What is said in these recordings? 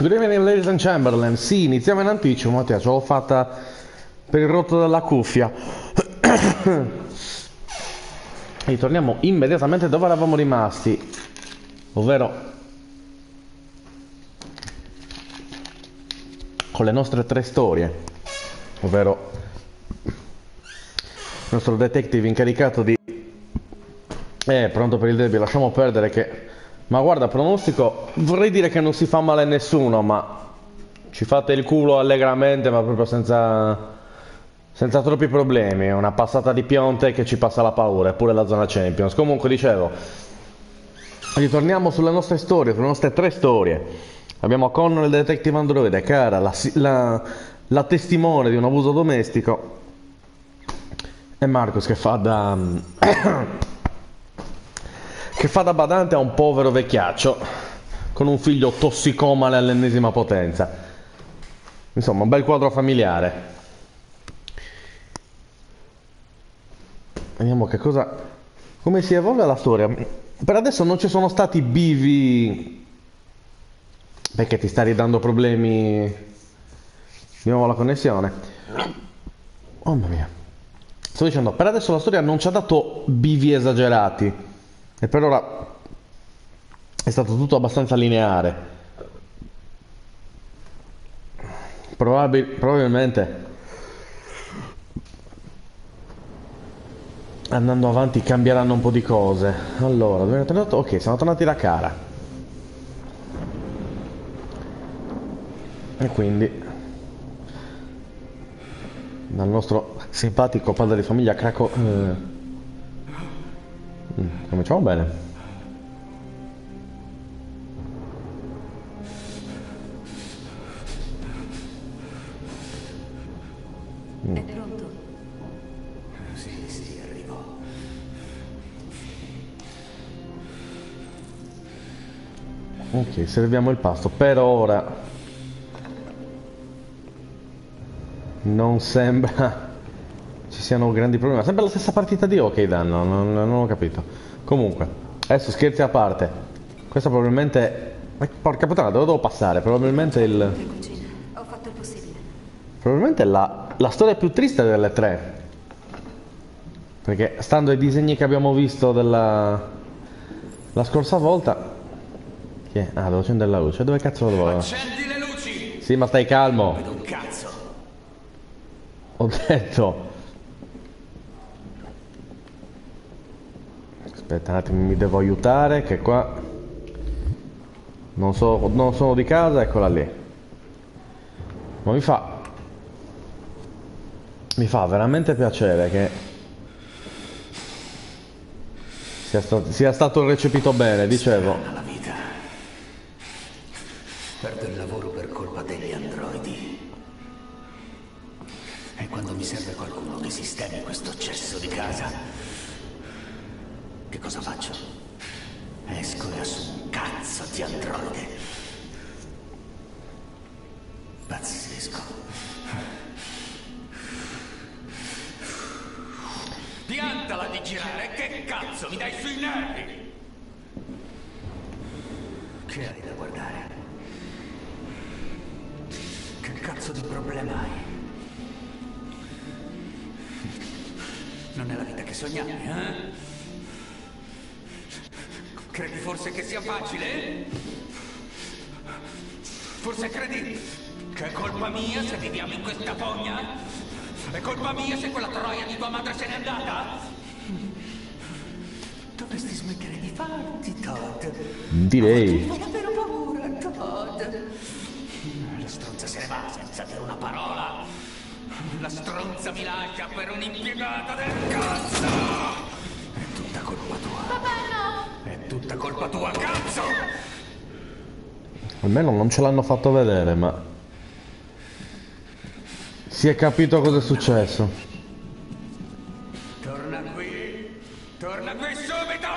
Good evening ladies and Chamberlain. Sì, iniziamo in anticipo, Mattia, ce l'ho fatta per il rotto della cuffia. e torniamo immediatamente dove eravamo rimasti, ovvero con le nostre tre storie, ovvero il nostro detective incaricato di... Eh, pronto per il derby, lasciamo perdere che... Ma guarda, pronostico, vorrei dire che non si fa male a nessuno, ma ci fate il culo allegramente, ma proprio senza, senza troppi problemi. Una passata di Pionte che ci passa la paura, eppure la zona Champions. Comunque, dicevo, ritorniamo sulle nostre storie, sulle nostre tre storie. Abbiamo Connor il detective androide, cara, la, la, la testimone di un abuso domestico. E Marcus che fa da... che fa da badante a un povero vecchiaccio con un figlio tossicomane all'ennesima potenza. Insomma, un bel quadro familiare. Vediamo che cosa... come si evolve la storia. Per adesso non ci sono stati bivi perché ti sta ridando problemi di nuovo la connessione? Oh mamma mia. Sto dicendo, per adesso la storia non ci ha dato bivi esagerati. E per ora è stato tutto abbastanza lineare. Probabil probabilmente andando avanti cambieranno un po' di cose. Allora, ok, siamo tornati da cara. e quindi dal nostro simpatico padre di famiglia Craco eh, cominciamo bene mm. È pronto? Sì, sì, arrivo. Ok, serviamo il pasto. Per ora non sembra ci siano grandi problemi. Sembra la stessa partita di hockey danno, non, non ho capito. Comunque, adesso scherzi a parte. Questa probabilmente... Porca puttana, dove devo passare? Probabilmente il... Ho fatto il possibile. Probabilmente la, la storia più triste delle tre. Perché stando ai disegni che abbiamo visto della... La scorsa volta... Che Ah, devo accendere la luce. Dove cazzo lo devo... Accendi le luci! Sì, ma stai calmo. Vedo un cazzo. Ho detto. Aspetta un attimo, mi devo aiutare che qua non, so, non sono di casa, eccola lì. Ma mi fa... Mi fa veramente piacere che sia, sta sia stato recepito bene, dicevo. Cosa faccio? Esco e assumo un cazzo di androide. Pazzesco. Piantala di girare, che cazzo mi dai sui nervi? Che hai da guardare? Che cazzo di problema hai? Non è la vita che sognavi, eh? Credi forse che sia facile? Forse credi che è colpa mia se viviamo in questa fogna? È colpa mia se quella troia di tua madre se n'è andata? Dovresti smettere di farti, Todd. Direi. Ho davvero paura, Todd. La stronza se ne va senza dire una parola. La stronza mi lascia per un'impiegata del cazzo! Tutta colpa tua, cazzo! Almeno non ce l'hanno fatto vedere, ma... Si è capito cosa è successo. Torna qui! Torna qui subito!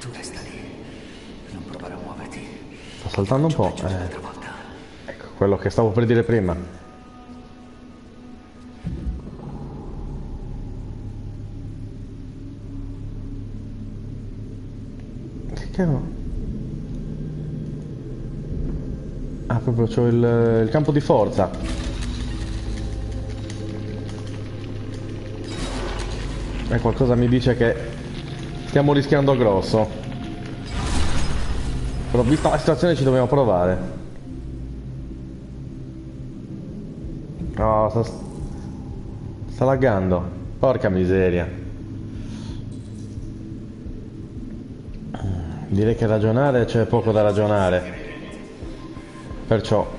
Tu resta lì. Non provare a muoverti. Sta saltando un po'. Eh. Ecco, quello che stavo per dire prima. Proprio c'ho il, il campo di forza. E qualcosa mi dice che stiamo rischiando grosso. Però vista la situazione ci dobbiamo provare. No, sta, sta laggando. Porca miseria. Direi che ragionare c'è poco da ragionare. Perciò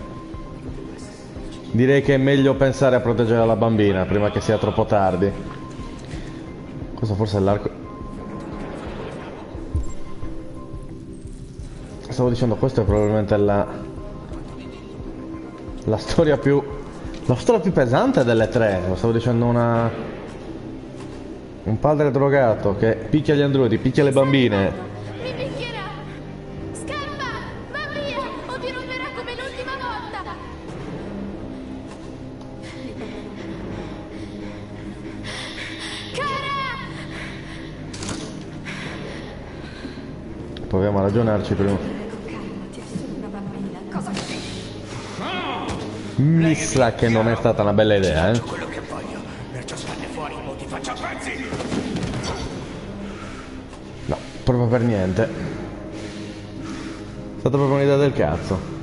direi che è meglio pensare a proteggere la bambina prima che sia troppo tardi. Questo forse è l'arco. Stavo dicendo, questo è probabilmente la. La storia più. La storia più pesante delle tre. Stavo dicendo una. Un padre drogato che picchia gli androidi, picchia le bambine. Bambina. Cosa Mi sa che non è stata una bella idea, eh. No, proprio per niente. È stata proprio un'idea del cazzo.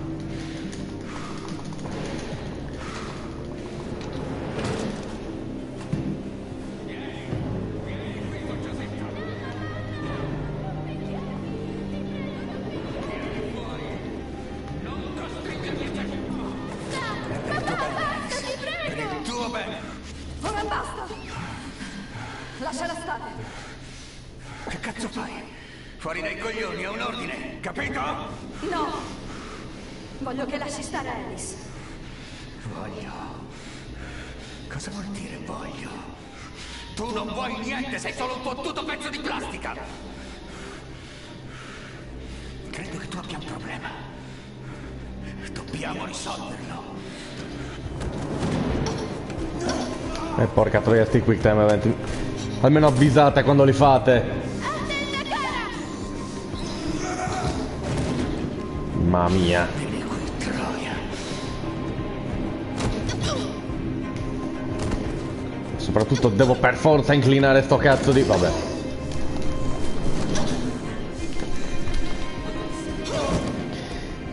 Fottuto pezzo di plastica! Credo che tu abbia un problema. Dobbiamo risolverlo. E Eh, porca troia sti quick time event. Almeno avvisate quando li fate. Attenta, cara! Mamma mia. Soprattutto devo per forza inclinare sto cazzo di... Vabbè.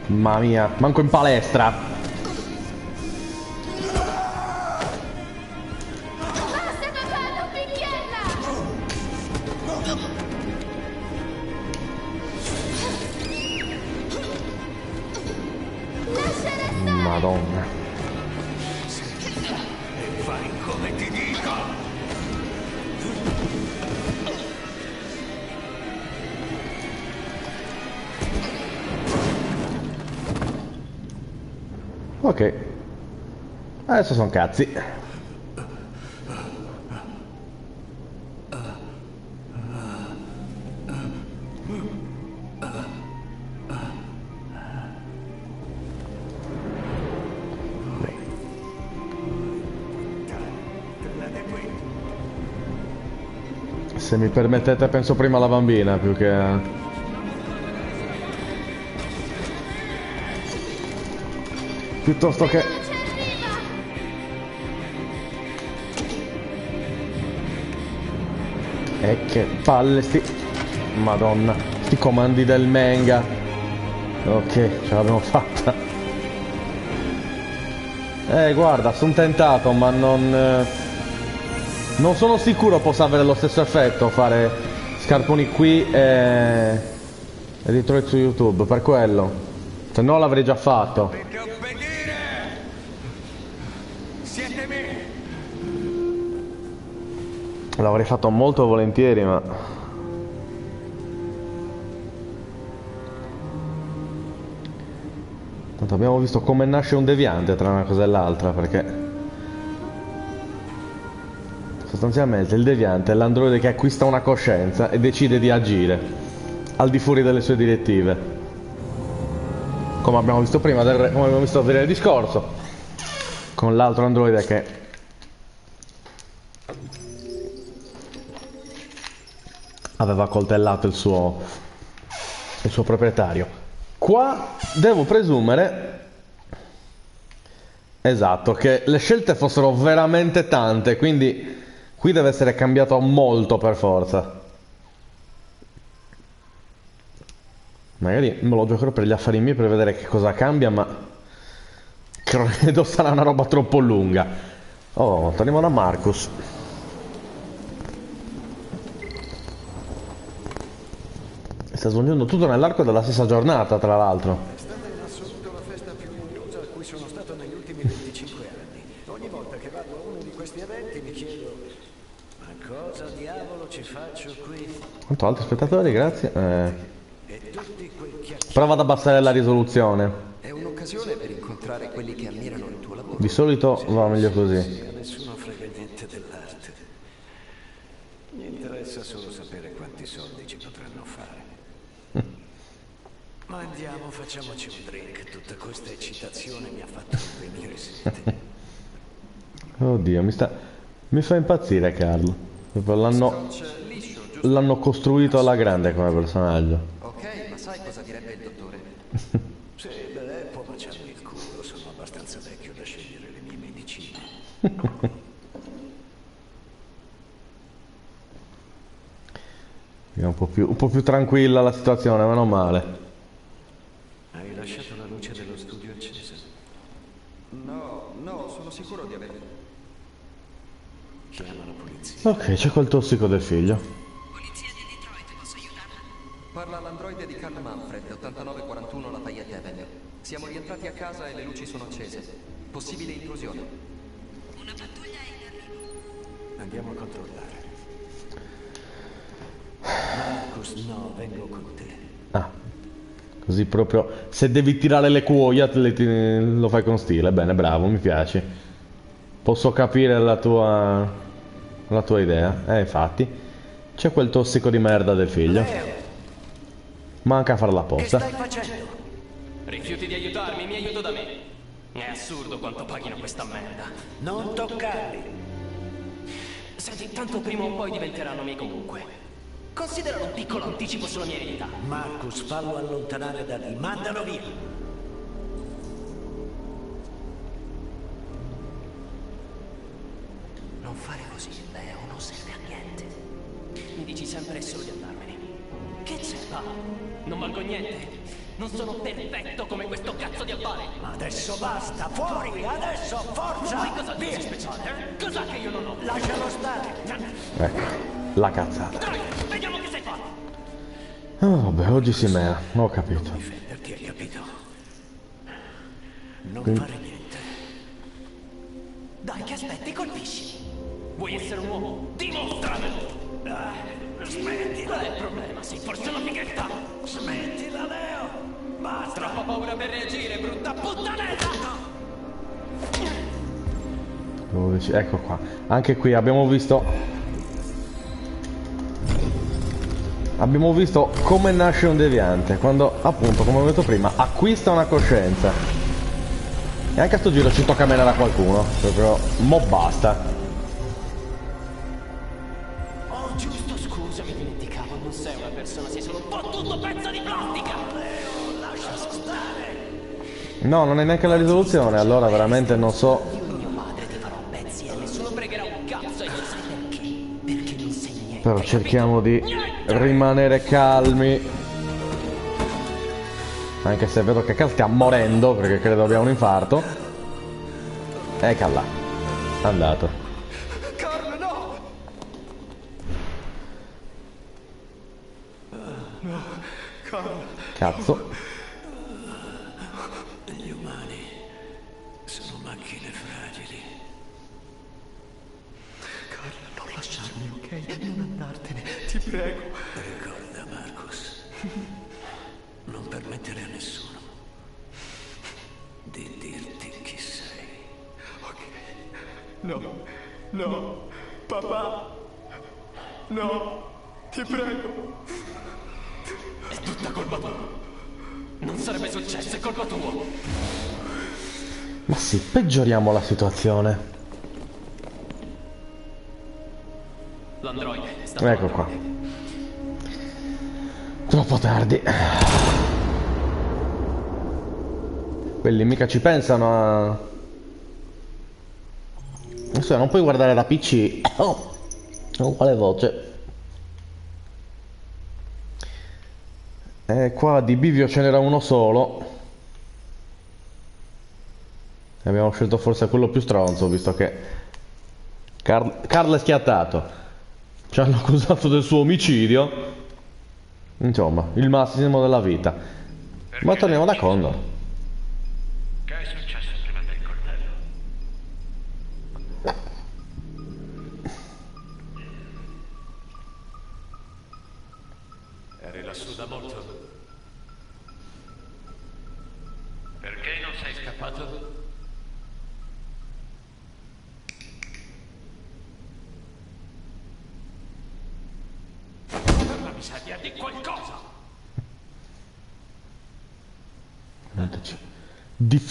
Mamma mia, manco in palestra. Adesso sono cazzi. Se mi permettete penso prima alla bambina più che. Piuttosto che... E che palle sti... Madonna. Sti comandi del manga. Ok, ce l'abbiamo fatta. Eh, guarda, sono tentato, ma non... eh, Non sono sicuro possa avere lo stesso effetto fare scarponi qui e... e Detroit su YouTube, per quello. Se no l'avrei già fatto. L'avrei fatto molto volentieri, ma... Tanto abbiamo visto come nasce un deviante tra una cosa e l'altra, perché... Sostanzialmente il deviante è l'androide che acquista una coscienza e decide di agire, al di fuori delle sue direttive. Come abbiamo visto prima, del come abbiamo visto venerdì scorso, con l'altro androide che aveva coltellato il suo il suo proprietario. Qua devo presumere Esatto, che le scelte fossero veramente tante, quindi qui deve essere cambiato molto per forza. Magari me lo giocherò per gli affari miei per vedere che cosa cambia, ma credo sarà una roba troppo lunga. Oh, torniamo da Marcus. Sta svolgendo tutto nell'arco della stessa giornata, tra l'altro. È stata in assoluto la festa più noiosa a cui sono stato negli ultimi 25 anni. Ogni volta che vado a uno di questi eventi mi chiedo ma cosa diavolo ci faccio qui? Quanto altri spettatori, grazie. Eh, prova ad abbassare la risoluzione. È un'occasione per incontrare quelli che ammirano il tuo lavoro. Di solito va meglio così. Nessuno frega niente dell'arte. Mi interessa solo sapere quanti soldi ci potranno fare. Ma andiamo, facciamoci un drink. Tutta questa eccitazione mi ha fatto venire sete. Oddio, mi sta. Mi fa impazzire Carl. L'hanno. L'hanno costruito alla grande come personaggio. Ok, ma sai cosa direbbe il dottore? Sì, beh, può baciarmi il culo. Sono abbastanza vecchio da scegliere le mie medicine. È un po' più, un po' più tranquilla la situazione, meno male. Hai lasciato la luce dello studio accesa. No, no, sono sicuro di aver... Chiama la polizia. Ok, c'è quel tossico del figlio. Polizia di Detroit, posso aiutarla? Parla l'androide di Carl Manfred, 8941 Lafayette Avenue. Siamo rientrati a casa e le luci sono accese. Possibile intrusione. Una pattuglia è in arrivo. Andiamo a controllare. Marcus, no, vengo con te. Ah. Così proprio. Se devi tirare le cuoia le ti- lo fai con stile. Bene, bravo, mi piace. Posso capire la tua. La tua idea. Eh, infatti. C'è quel tossico di merda del figlio. Manca a fare la Che stai facendo? Rifiuti di aiutarmi, mi aiuto da me. È assurdo quanto paghino questa merda. Non toccarli. Senti, tanto prima o poi diventeranno miei comunque. Consideralo un piccolo anticipo sulla mia eredità. Marcus, fallo allontanare da lì. Mandalo via. Non fare così, Leo, non serve a niente. Mi dici sempre solo di andarmene. Che c'è, va? Non valgo niente. Non sono perfetto come questo cazzo di affare. Adesso basta, fuori, adesso, Ma forza! cosa dici speciale, eh? Cos'ha che io non ho? Lascialo stare! Ecco. La cazzata. Dai, vediamo che sai fare. Oh, vabbè, oggi si mea. Ho capito. Difenderti, hai capito? Non Quindi- fare niente. Dai, che aspetti, colpisci. Vuoi essere un uomo? Dimostramelo. Ah, smettila! Qual è il problema? Sei forse una fighetta? Smettila, Leo! Basta! Troppa paura per reagire, brutta puttanella! 12, ecco qua. Anche qui abbiamo visto. Abbiamo visto come nasce un deviante. Quando, appunto, come ho detto prima, acquista una coscienza. E anche a sto giro ci tocca menare a qualcuno. Proprio. Mo basta. No, non è neanche la risoluzione. Allora veramente non so. E e e. Però cerchiamo di rimanere calmi. Anche se vedo che Cal stia morendo, perché credo abbia un infarto. Ecco là. Andato. Cazzo. Prego. Ricorda, Marcus. Non permettere a nessuno di dirti chi sei. Ok. No, no, papà. No, ti prego. È tutta colpa tua. Non sarebbe successo, è colpa tua. Ma sì, peggioriamo la situazione. L'androide sta Ecco qua. Troppo tardi. Quelli mica ci pensano a... Adesso non puoi guardare da PC. Oh, oh, quale voce? E qua di bivio ce n'era uno solo. Abbiamo scelto forse quello più stronzo, visto che Carl, Carl è schiattato. Ci hanno accusato del suo omicidio. Insomma, il massimo della vita. Ma torniamo da Condor.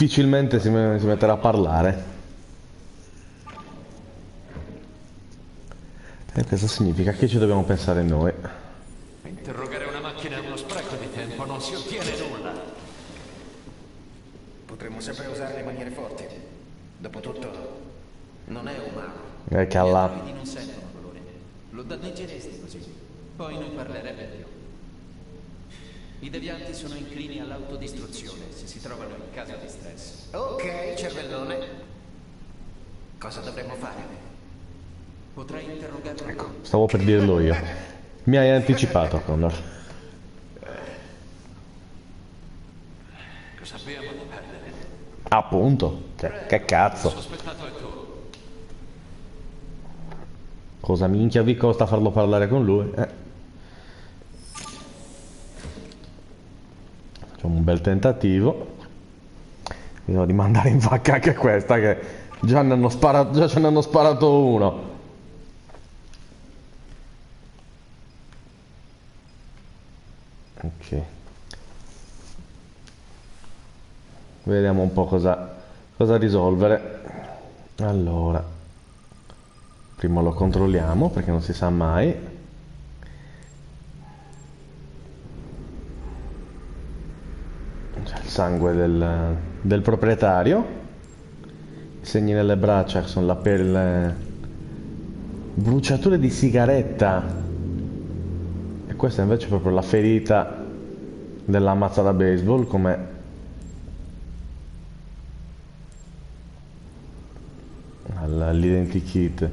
Difficilmente si, si metterà a parlare. E cosa significa? Che ci dobbiamo pensare noi? Interrogare una macchina è uno spreco di tempo, non si ottiene nulla. Potremmo sempre usarle in maniere forti. Dopotutto, non è umano. Eh, che alla... Quindi non sentono dolore. Lo danneggeresti così. Poi non parlerebbe più. I devianti sono inclini all'autodistruzione se si trovano in caso di stress. Ok, cervellone. Cosa dovremmo fare? Potrai interrogarlo Ecco, stavo per dirlo io. Mi hai anticipato, Connor. Abbiamo da perdere? Appunto. Cioè, che cazzo. Cosa minchia vi costa farlo parlare con lui? Eh. Facciamo un bel tentativo. Vediamo di mandare in vacca anche questa che già ne hanno ne hanno sparato uno. Vediamo un po' cosa, cosa risolvere. Allora. Prima lo controlliamo perché non si sa mai. C'è il sangue del, del proprietario. I segni nelle braccia sono la pelle. Bruciature di sigaretta. E questa invece è proprio la ferita della mazza da baseball come all'identikit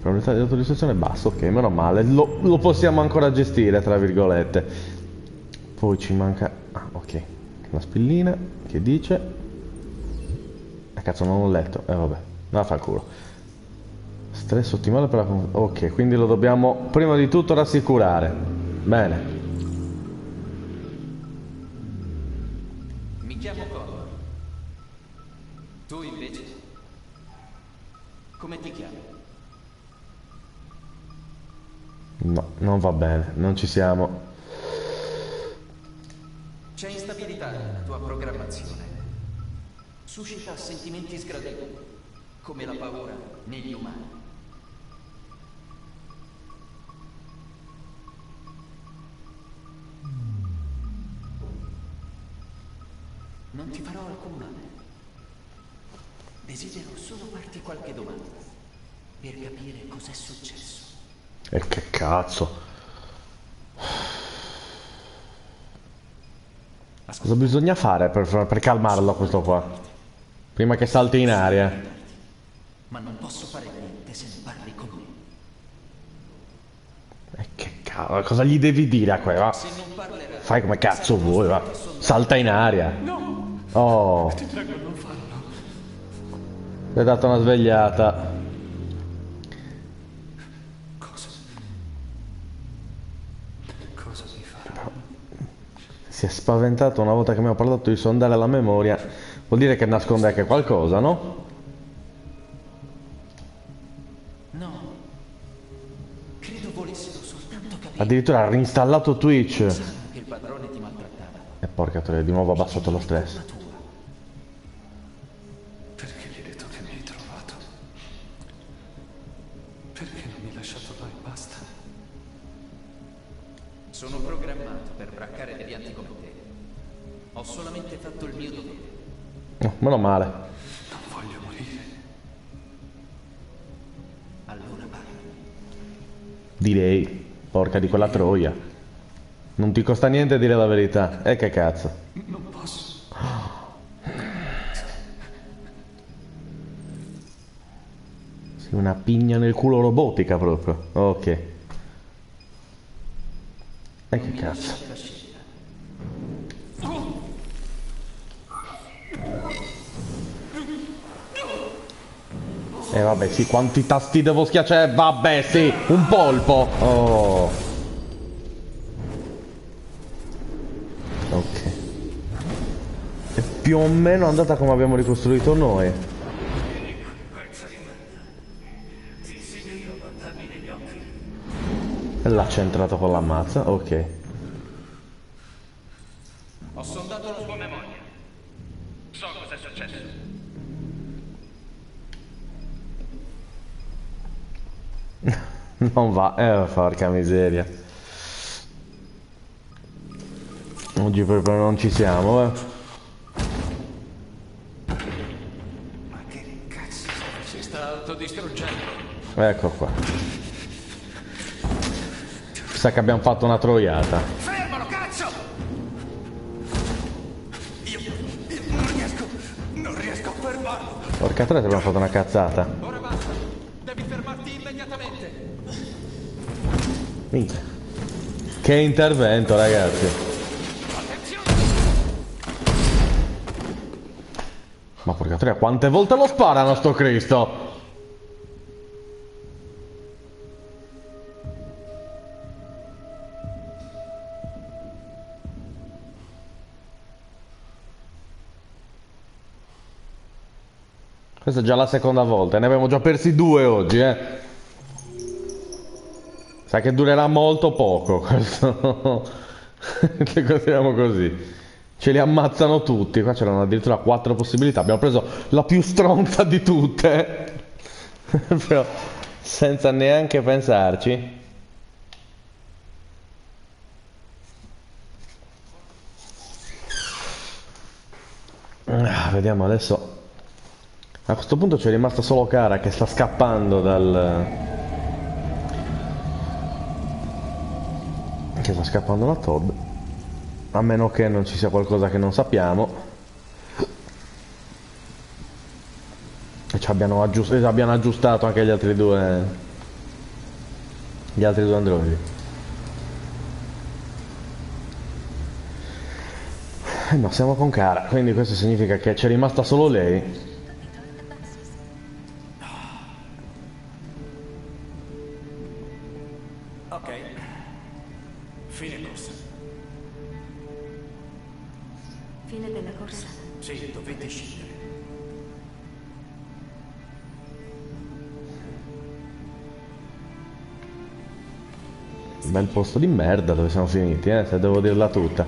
probabilità di autorizzazione bassa ok meno male. Lo, lo possiamo ancora gestire tra virgolette. Poi ci manca ah ok la spillina che dice? Ah cazzo non ho letto eh vabbè no fa il culo. Stress ottimale per la ok quindi lo dobbiamo prima di tutto rassicurare. Bene chiamo Connor. Tu invece? Come ti chiami? no non va bene non ci siamo C'è instabilità nella tua programmazione. Suscita sentimenti sgradevoli, come la paura negli umani. Non ti farò alcun male. Desidero solo farti qualche domanda per capire cos'è successo. e che cazzo Cosa bisogna fare per, per calmarlo questo qua? Prima che salti in aria. Ma non posso fare niente se ne parli con lui. E che cazzo, cosa gli devi dire a quello? Se non parlerà, Fai come cazzo vuoi, va. Salta in aria. Oh. Ti prego, non farlo. Ti hai dato una svegliata. Cosa? Cosa mi farà? Si è spaventato una volta che abbiamo parlato di sondare la memoria. Vuol dire che nasconde anche qualcosa, no? no. Credo volessero soltanto capire Addirittura ha reinstallato Twitch. che il padrone ti maltrattava. E porca troia, di nuovo ha abbassato lo stress. Meno male. Non voglio morire. Allora. Direi. Porca di quella troia. Non ti costa niente dire la verità. E che cazzo. Non posso. Sei una pigna nel culo robotica proprio. Ok. E che cazzo. E vabbè, sì, quanti tasti devo schiacciare? Vabbè, sì, un polpo. Oh. Ok. È più o meno andata come abbiamo ricostruito noi. E l'ha centrato con la mazza, ok. Ho sondato la sua memoria. So cosa è successo. Non va, eh, porca miseria. Oggi proprio non ci siamo, eh. Ma che cazzo? Si sta autodistruggendo. Ecco qua. Sa che abbiamo fatto una troiata. Fermalo, cazzo! Io, io non riesco, non riesco a fermarlo. Porca troia, abbiamo fatto una cazzata. Ora basta. Devi fermarti immediatamente. Minchia. Che intervento, ragazzi. Ma porca troia, quante volte lo sparano sto Cristo? Questa è già la seconda volta, ne abbiamo già persi due oggi, eh. Sa che durerà molto poco questo. che consideriamo così. Ce li ammazzano tutti. Qua c'erano addirittura quattro possibilità. Abbiamo preso la più stronza di tutte. Però senza neanche pensarci. Ah, vediamo adesso. A questo punto c'è rimasta solo Cara che sta scappando dal. Che sta scappando da Todd. A meno che non ci sia qualcosa che non sappiamo. E ci abbiano, aggiust- abbiano aggiustato anche gli altri due. Gli altri due androidi. Eh no, siamo con Cara, quindi questo significa che c'è rimasta solo lei. Bel posto di merda dove siamo finiti, eh, se devo dirla tutta.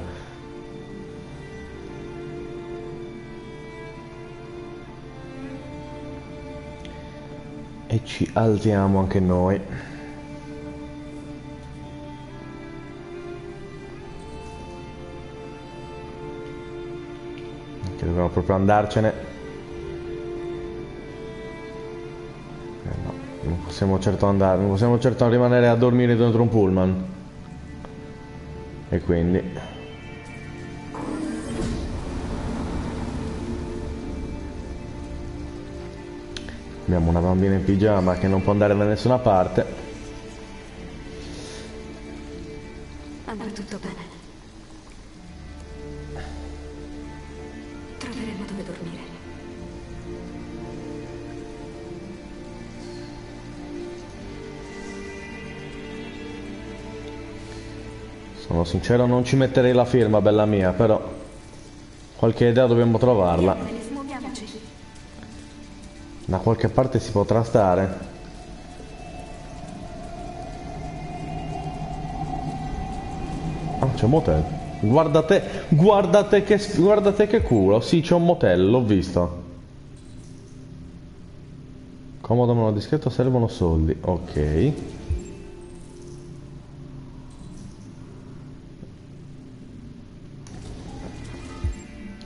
E ci alziamo anche noi. Che dobbiamo proprio andarcene. Non possiamo certo andare, non possiamo certo rimanere a dormire dentro un pullman. E quindi... Abbiamo una bambina in pigiama che non può andare da nessuna parte. Andrà tutto bene. Sono sincero, non ci metterei la firma, bella mia, però qualche idea dobbiamo trovarla. Da qualche parte si potrà stare. Ah, c'è un motel. Guardate, guardate che, guardate che culo. Sì, c'è un motel, l'ho visto. Comodo ma discreto, servono soldi. Ok.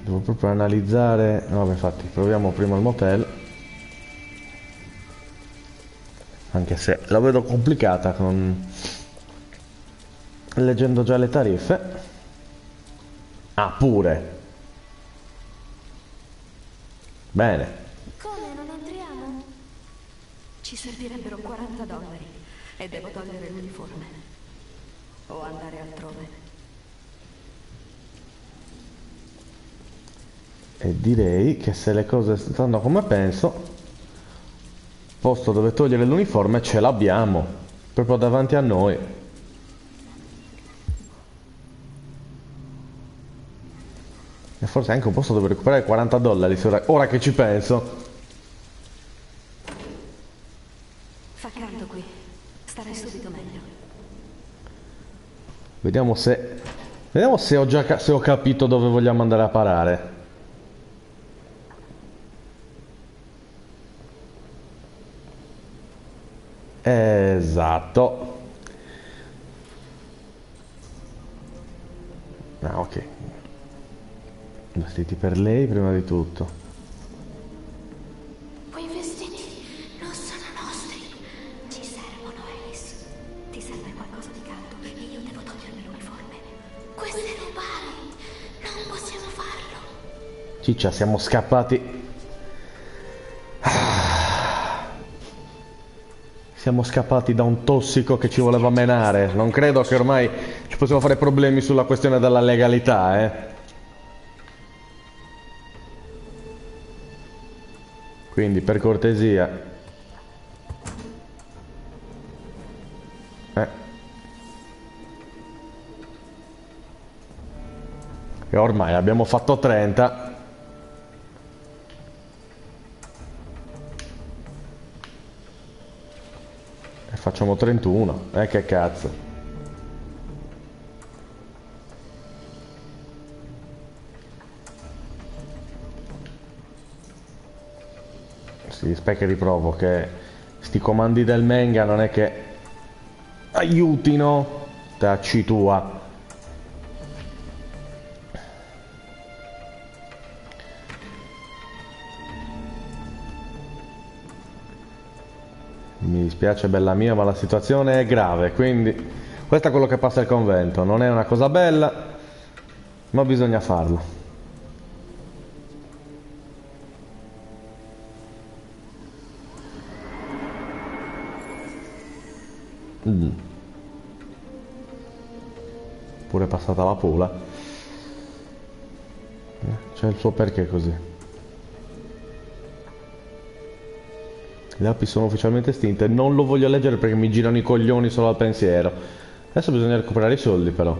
Devo proprio analizzare... No, beh, infatti, proviamo prima il motel. Anche se la vedo complicata con... Leggendo già le tariffe. Ah, pure. Bene. Come non entriamo? Ci servirebbero 40 dollari e devo togliere l'uniforme. O andare altrove. E direi che se le cose stanno come penso, posto dove togliere l'uniforme ce l'abbiamo, proprio davanti a noi. E forse anche un posto dove recuperare 40 dollari, ora, ora che ci penso. Fa caldo qui. Starei subito meglio. Vediamo se... Vediamo se ho già se ho capito dove vogliamo andare a parare. Esatto. Ah, ok. Vestiti per lei prima di tutto. Quei vestiti non sono nostri. Ci servono, Alice. Ti serve qualcosa di caldo e io devo togliermi l'uniforme. Questo è rubare. Non possiamo farlo. Ciccia, siamo scappati. Siamo scappati da un tossico che ci voleva menare. Non credo che ormai ci possiamo fare problemi sulla questione della legalità, eh. Quindi, per cortesia. Eh. E ormai abbiamo fatto 30. Facciamo 31. Eh che cazzo. Si specchia e riprovo che sti comandi del Menga non è che aiutino. Tacci tua. Mi dispiace bella mia, ma la situazione è grave, quindi questo è quello che passa al convento. Non è una cosa bella, ma bisogna farlo. Mm. Pure passata la pola. Eh, C'è il suo perché così. Le api sono ufficialmente estinte. Non lo voglio leggere perché mi girano i coglioni solo al pensiero. Adesso bisogna recuperare i soldi però.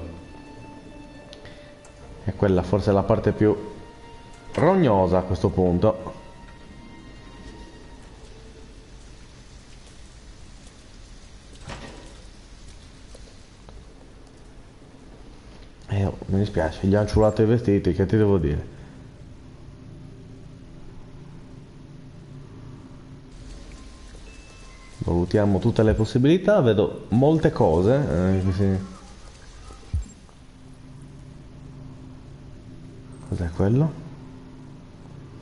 E quella forse è la parte più rognosa a questo punto. Eh, oh, mi dispiace, gli hanno ciulato i vestiti, che ti devo dire? Valutiamo tutte le possibilità, vedo molte cose. eh, si- Cos'è quello?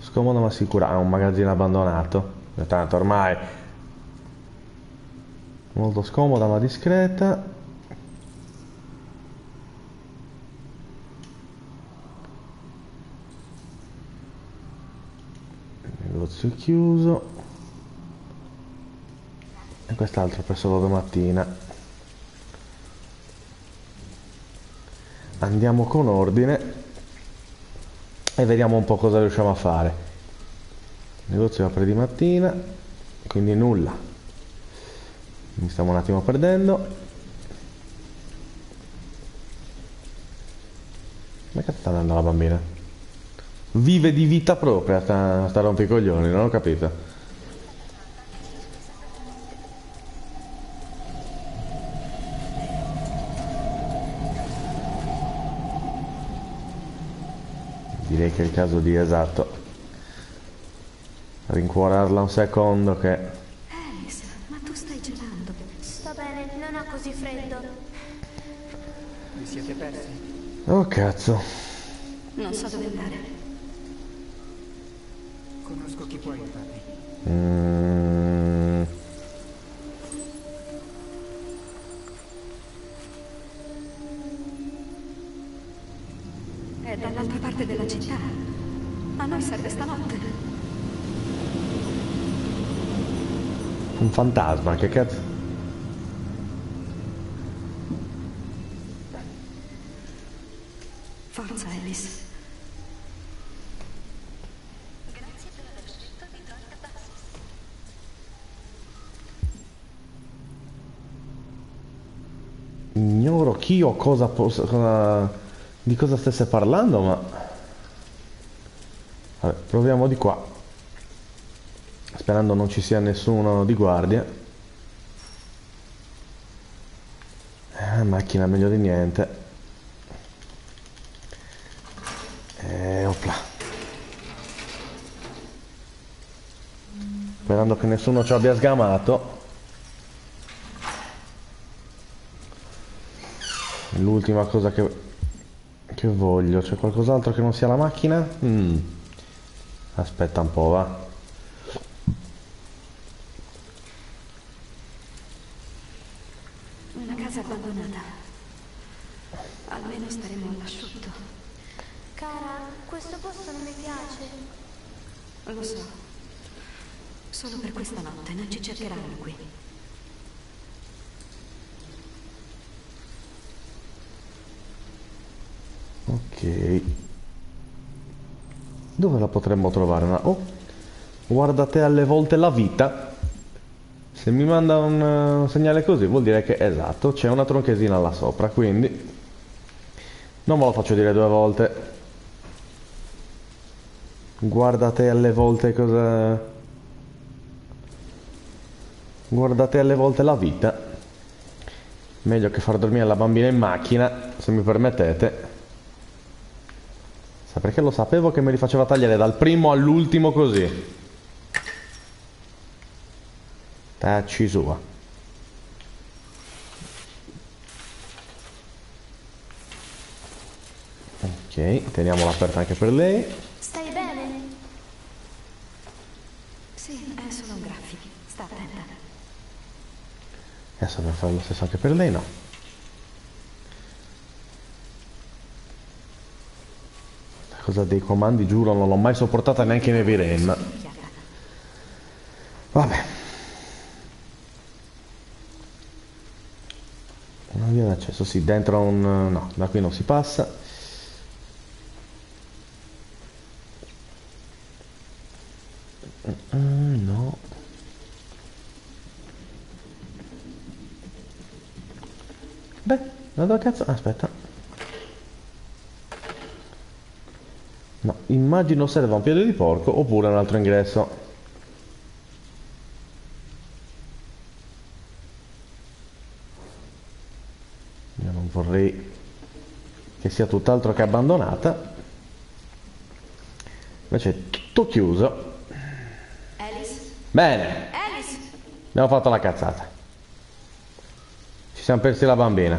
Scomodo ma sicuro. Ah, un magazzino abbandonato. E Tanto ormai. Molto scomoda ma discreta. Negozio chiuso. E quest'altro presso la domattina. Andiamo con ordine e vediamo un po' cosa riusciamo a fare. Il negozio apre di mattina, quindi nulla. Mi stiamo un attimo perdendo. Ma che sta andando la bambina? Vive di vita propria, sta, sta rompicoglioni, non ho capito. Direi che è il caso di esatto. Rincuorarla un secondo che... Alice, ma tu stai gelando. Va bene, non ho così freddo. Vi siete persi? Oh cazzo. Non so dove andare. Fantasma, che cazzo? Forza, Alice. Ignoro chi o cosa, possa- cosa- di cosa stesse parlando, ma... Vabbè, proviamo di qua. Sperando non ci sia nessuno di guardia. Eh, macchina meglio di niente. E opla. Sperando che nessuno ci abbia sgamato. L'ultima cosa che, che voglio, c'è qualcos'altro che non sia la macchina? Mm. Aspetta un po', va. Una casa abbandonata. Almeno staremo all'asciutto. Cara, questo posto non mi piace. Lo so. Solo per questa notte non ci cercheranno qui. Ok. Dove la potremmo trovare? Una- Oh, guardate alle volte la vita. Se mi manda un, eh, un segnale così vuol dire che esatto, c'è una tronchesina là sopra, quindi non me lo faccio dire due volte. Guardate alle volte cosa... Guardate alle volte la vita. Meglio che far dormire la bambina in macchina, se mi permettete. Perché lo sapevo che me li faceva tagliare dal primo all'ultimo così. Tacci sua. Ok, teniamola aperta anche per lei. Stai bene? Sì, è solo un graffio. Sta attenta. Adesso devo fare lo stesso anche per lei, no? Cosa dei comandi, giuro, non l'ho mai sopportata neanche in Heavy ma-. Vabbè. Una via d'accesso, sì, dentro un... no, da qui non si passa. Mm, no. Beh, da dove cazzo? Aspetta. No, immagino serva un piede di porco oppure un altro ingresso. Io non vorrei che sia tutt'altro che abbandonata. Invece è tutto chiuso. Alice? Bene, Alice! abbiamo fatto la cazzata. Ci siamo persi la bambina.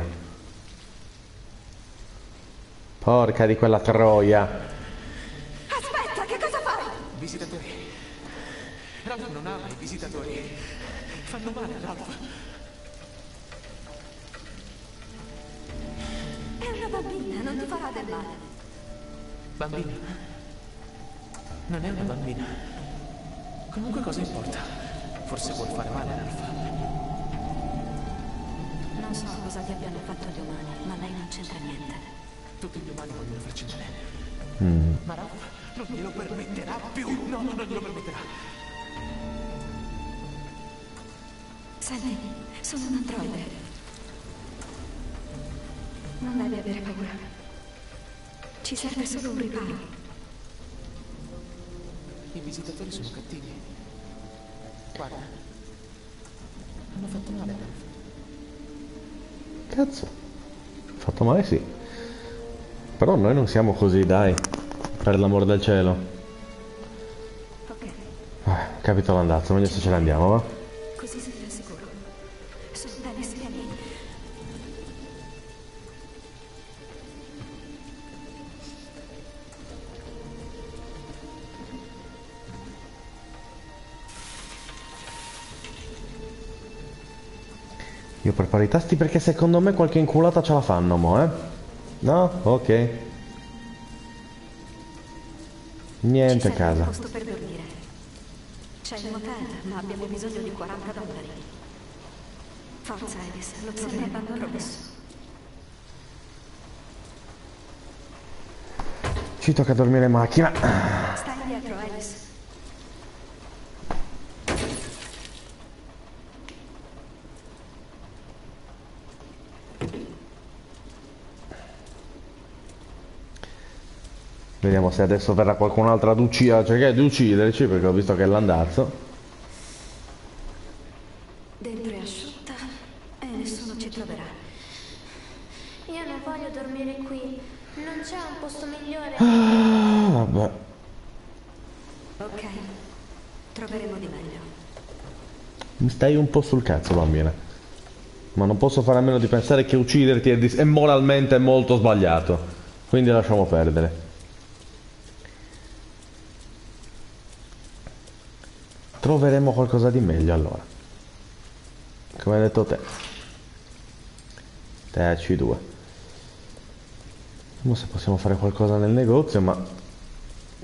Porca di quella troia. non siamo così, dai. Per l'amor del cielo. Ok. Ah, Capito l'andazzo, meglio se ce ne andiamo, va? Così sei al sicuro. Sono Dennis Kenny. Io preparo i tasti perché secondo me qualche inculata ce la fanno, mo, eh? No? Ok. Niente un casa. C'è il motel, ma abbiamo bisogno di 40 dollari. Forza, Alice, lo abbandonato adesso. Ci tocca dormire in macchina. Stai dietro, Alice. Vediamo se adesso verrà qualcun'altra ad uccidere, a cercare di ucciderci, perché ho visto che è l'andazzo. Dentro è asciutta e nessuno ci troverà. Io non voglio dormire qui. Non c'è un posto migliore. Ah, vabbè. Ok, troveremo di meglio. Mi stai un po' sul cazzo, bambina. Ma non posso fare a meno di pensare che ucciderti è, è moralmente molto sbagliato. Quindi lasciamo perdere. Troveremo qualcosa di meglio allora. Come hai detto te. Te C2. Vediamo se possiamo fare qualcosa nel negozio, ma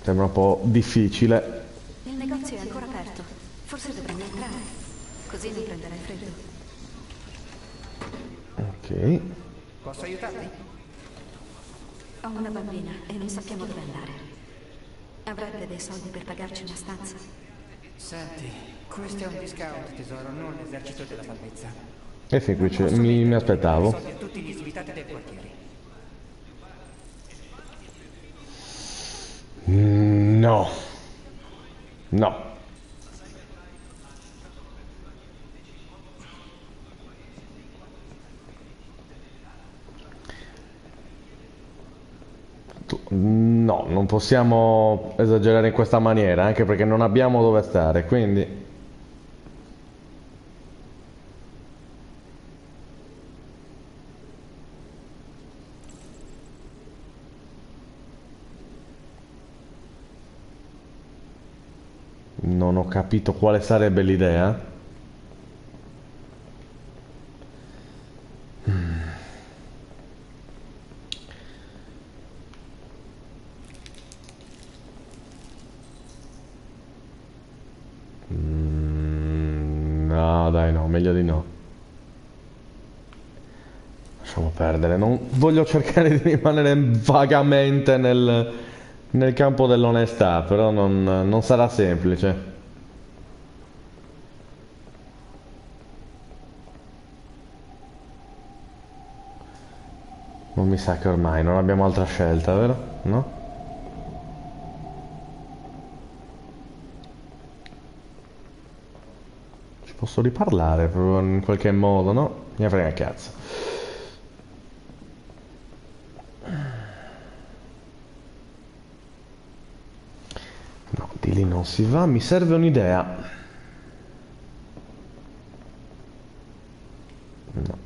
sembra un po' difficile. Il negozio è ancora aperto. Forse dovremmo entrare. Così non prenderai freddo. Ok. Posso aiutarti? Ho una bambina e non sappiamo dove andare. Avrebbe dei soldi per pagarci una stanza? Senti, questo è un discount, tesoro, non l'esercito della salvezza. E fin qui mi, mi aspettavo. Quartiere. No. No. No, non possiamo esagerare in questa maniera, anche perché non abbiamo dove stare, quindi... Non ho capito quale sarebbe l'idea. Mm. Mm, No, dai, no, meglio di no. Lasciamo perdere. Non voglio cercare di rimanere vagamente nel, nel campo dell'onestà, però non, non sarà semplice. Non mi sa che ormai non abbiamo altra scelta, vero? No? Posso riparlare in qualche modo, no? Mi frega cazzo. No, di lì non si va, mi serve un'idea. No.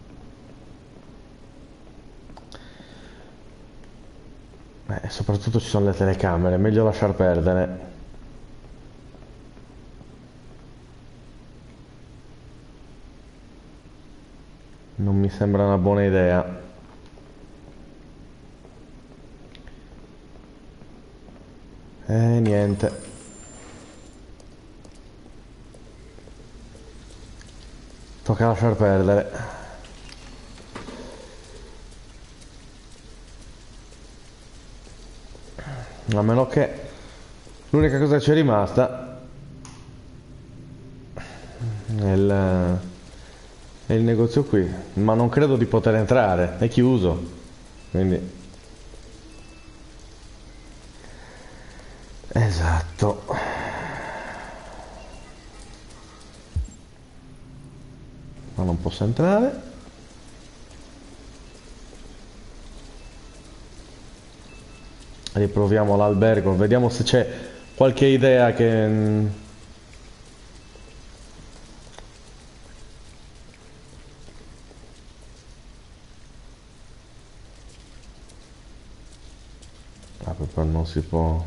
Eh, soprattutto ci sono le telecamere, meglio lasciar perdere. Non mi sembra una buona idea. Eh, niente. Tocca lasciar perdere. A meno che l'unica cosa che ci è rimasta è il, è il negozio qui, ma non credo di poter entrare, è chiuso. Quindi Esatto. Ma non posso entrare. Riproviamo l'albergo, vediamo se c'è qualche idea che... proprio non si può...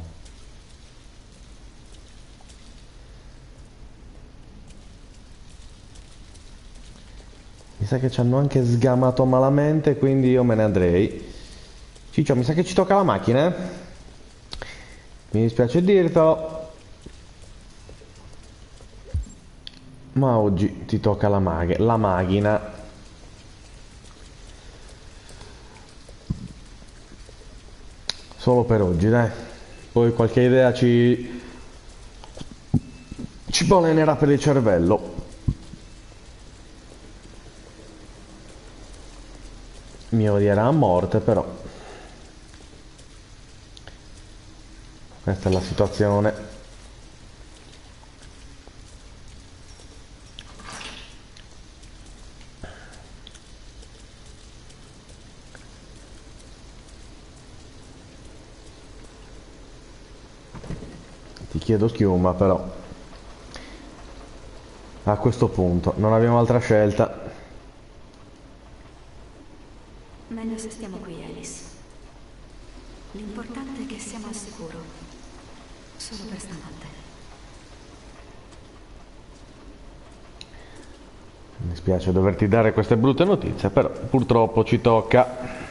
Mi sa che ci hanno anche sgamato malamente, quindi io me ne andrei. Ciccio, mi sa che ci tocca la macchina, eh? Mi dispiace dirtelo. Ma oggi ti tocca la, maghe, la macchina. Solo per oggi, dai. Poi qualche idea ci... ci balenerà per il cervello. Mi odierà a morte, però. Questa è la situazione. Ti chiedo schiuma, però. A questo punto non abbiamo altra scelta. Meglio se stiamo qui, Alice. L'importante è che siamo al sicuro. Solo per stanotte. Mi spiace doverti dare queste brutte notizie, però purtroppo ci tocca.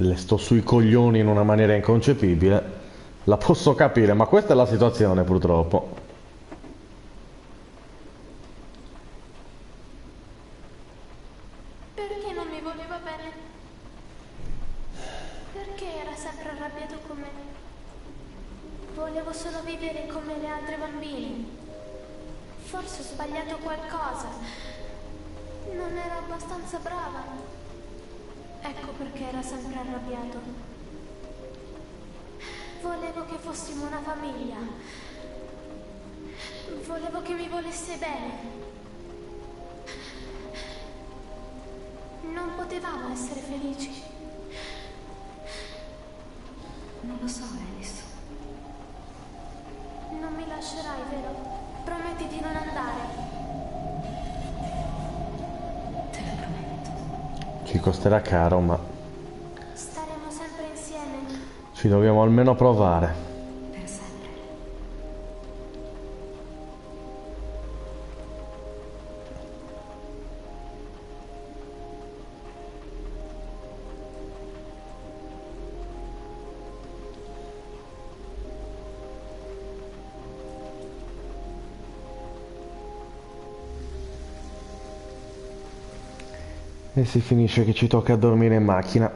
Le sto sui coglioni in una maniera inconcepibile. La posso capire, ma questa è la situazione purtroppo. Si finisce che ci tocca dormire in macchina.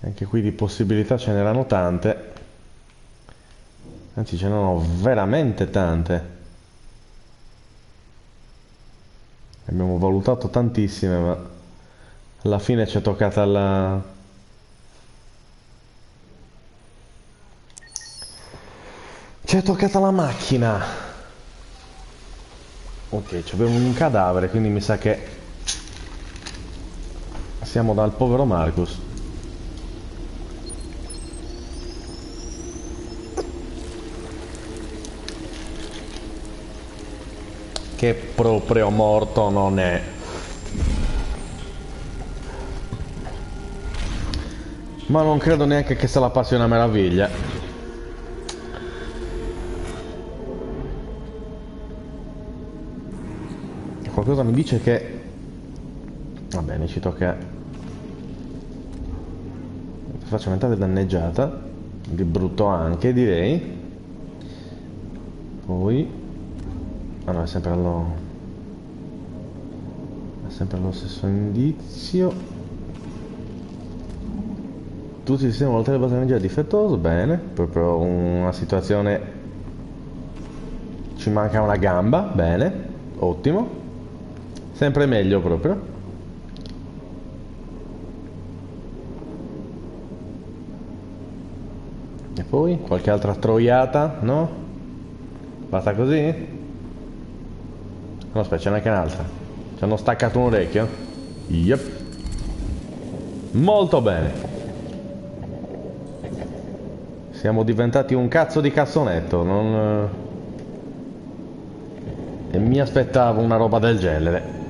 Anche qui di possibilità ce n'erano tante. Anzi, ce n'erano veramente tante. Abbiamo valutato tantissime, ma alla fine ci è toccata la... Ci è toccata la macchina. Ok, abbiamo un cadavere, quindi mi sa che siamo dal povero Marcus. Che proprio morto non è. Ma non credo neanche che se la passi una meraviglia. Qualcosa mi dice che... Va bene, ci tocca... Faccia mentale danneggiata. Di brutto anche, direi. Poi... Ah no, è sempre allo... È sempre lo stesso indizio. Tutti i sistemi voltati a base di energia difettoso, bene. Proprio una situazione... Ci manca una gamba, bene. Ottimo. Sempre meglio proprio. E poi qualche altra troiata, no? Basta così? No, aspetta, c'è anche un'altra. Ci hanno staccato un orecchio? Yep. Molto bene. Siamo diventati un cazzo di cassonetto, non... E mi aspettavo una roba del genere.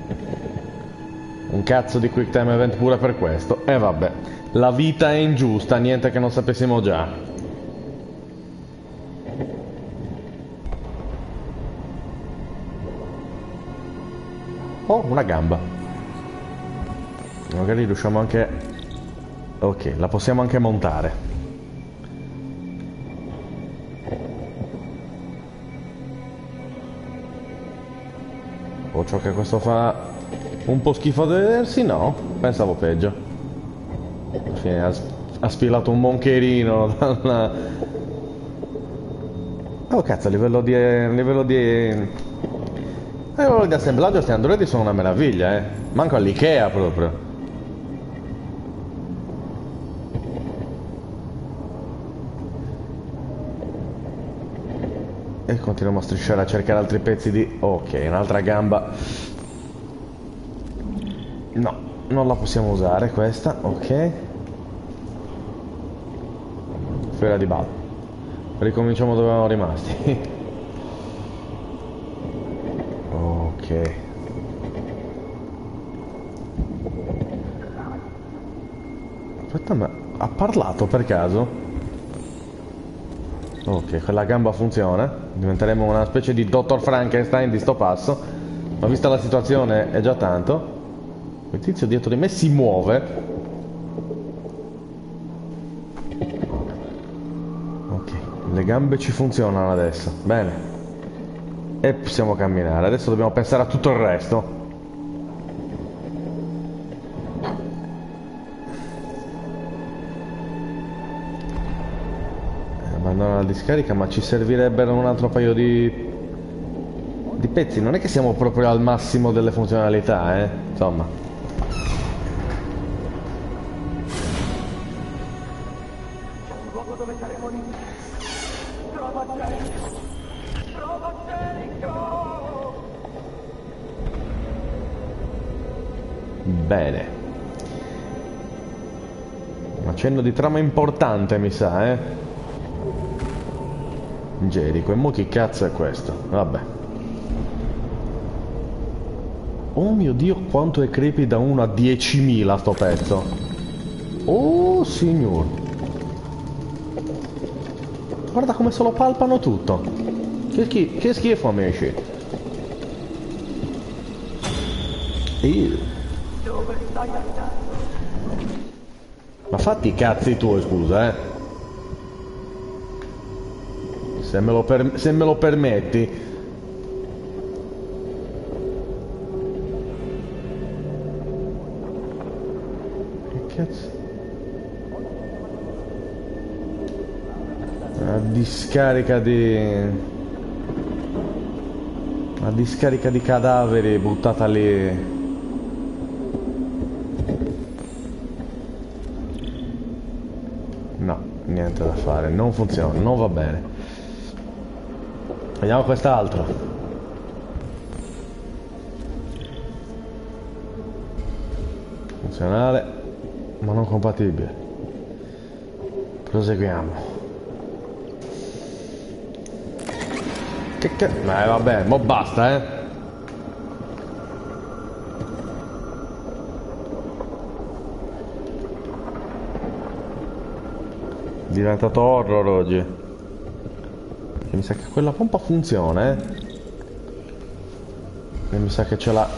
Cazzo di quick time event pure per questo. E vabbè. La vita è ingiusta, niente che non sapessimo già. Oh, una gamba. Magari riusciamo anche... Ok, la possiamo anche montare. O ciò che questo fa un po' schifo da vedersi? No, pensavo peggio. Fine ha, ha spilato un moncherino dalla... Oh cazzo, a livello di... a livello di... a livello di assemblaggio questi androidi sono una meraviglia, eh. Manco all'Ikea proprio. E continuiamo a strisciare a cercare altri pezzi di... Ok, un'altra gamba. No, non la possiamo usare questa, ok. Fiera di ballo. Ricominciamo dove eravamo rimasti. ok. Aspetta, ma ha parlato per caso? Ok, quella gamba funziona. Diventeremo una specie di Dottor Frankenstein di sto passo. Ma vista la situazione è già tanto. Il tizio dietro di me si muove. Ok, le gambe ci funzionano adesso. Bene. E possiamo camminare. Adesso dobbiamo pensare a tutto il resto. Abbandona la discarica, ma ci servirebbero un altro paio di di pezzi. Non è che siamo proprio al massimo delle funzionalità, eh. Insomma. Bene. Un accenno di trama importante, mi sa, eh. Jericho, e mo che cazzo è questo? Vabbè. Oh mio dio, quanto è creepy da 1 a 10.000 sto pezzo. Oh signor. Guarda come se lo palpano tutto. Che, schi che schifo, amici. Io. Ma fatti i cazzi tuoi, scusa, eh. Se me lo, per se me lo permetti. Che cazzo? Una discarica di... Una discarica di cadaveri buttata lì. No, niente da fare, non funziona, non va bene. Vediamo quest'altro. Funzionale, ma non compatibile. Proseguiamo. Che che... Eh vabbè, mo basta, eh. Diventato horror oggi. E mi sa che quella pompa funziona, eh. E mi sa che ce l'ha.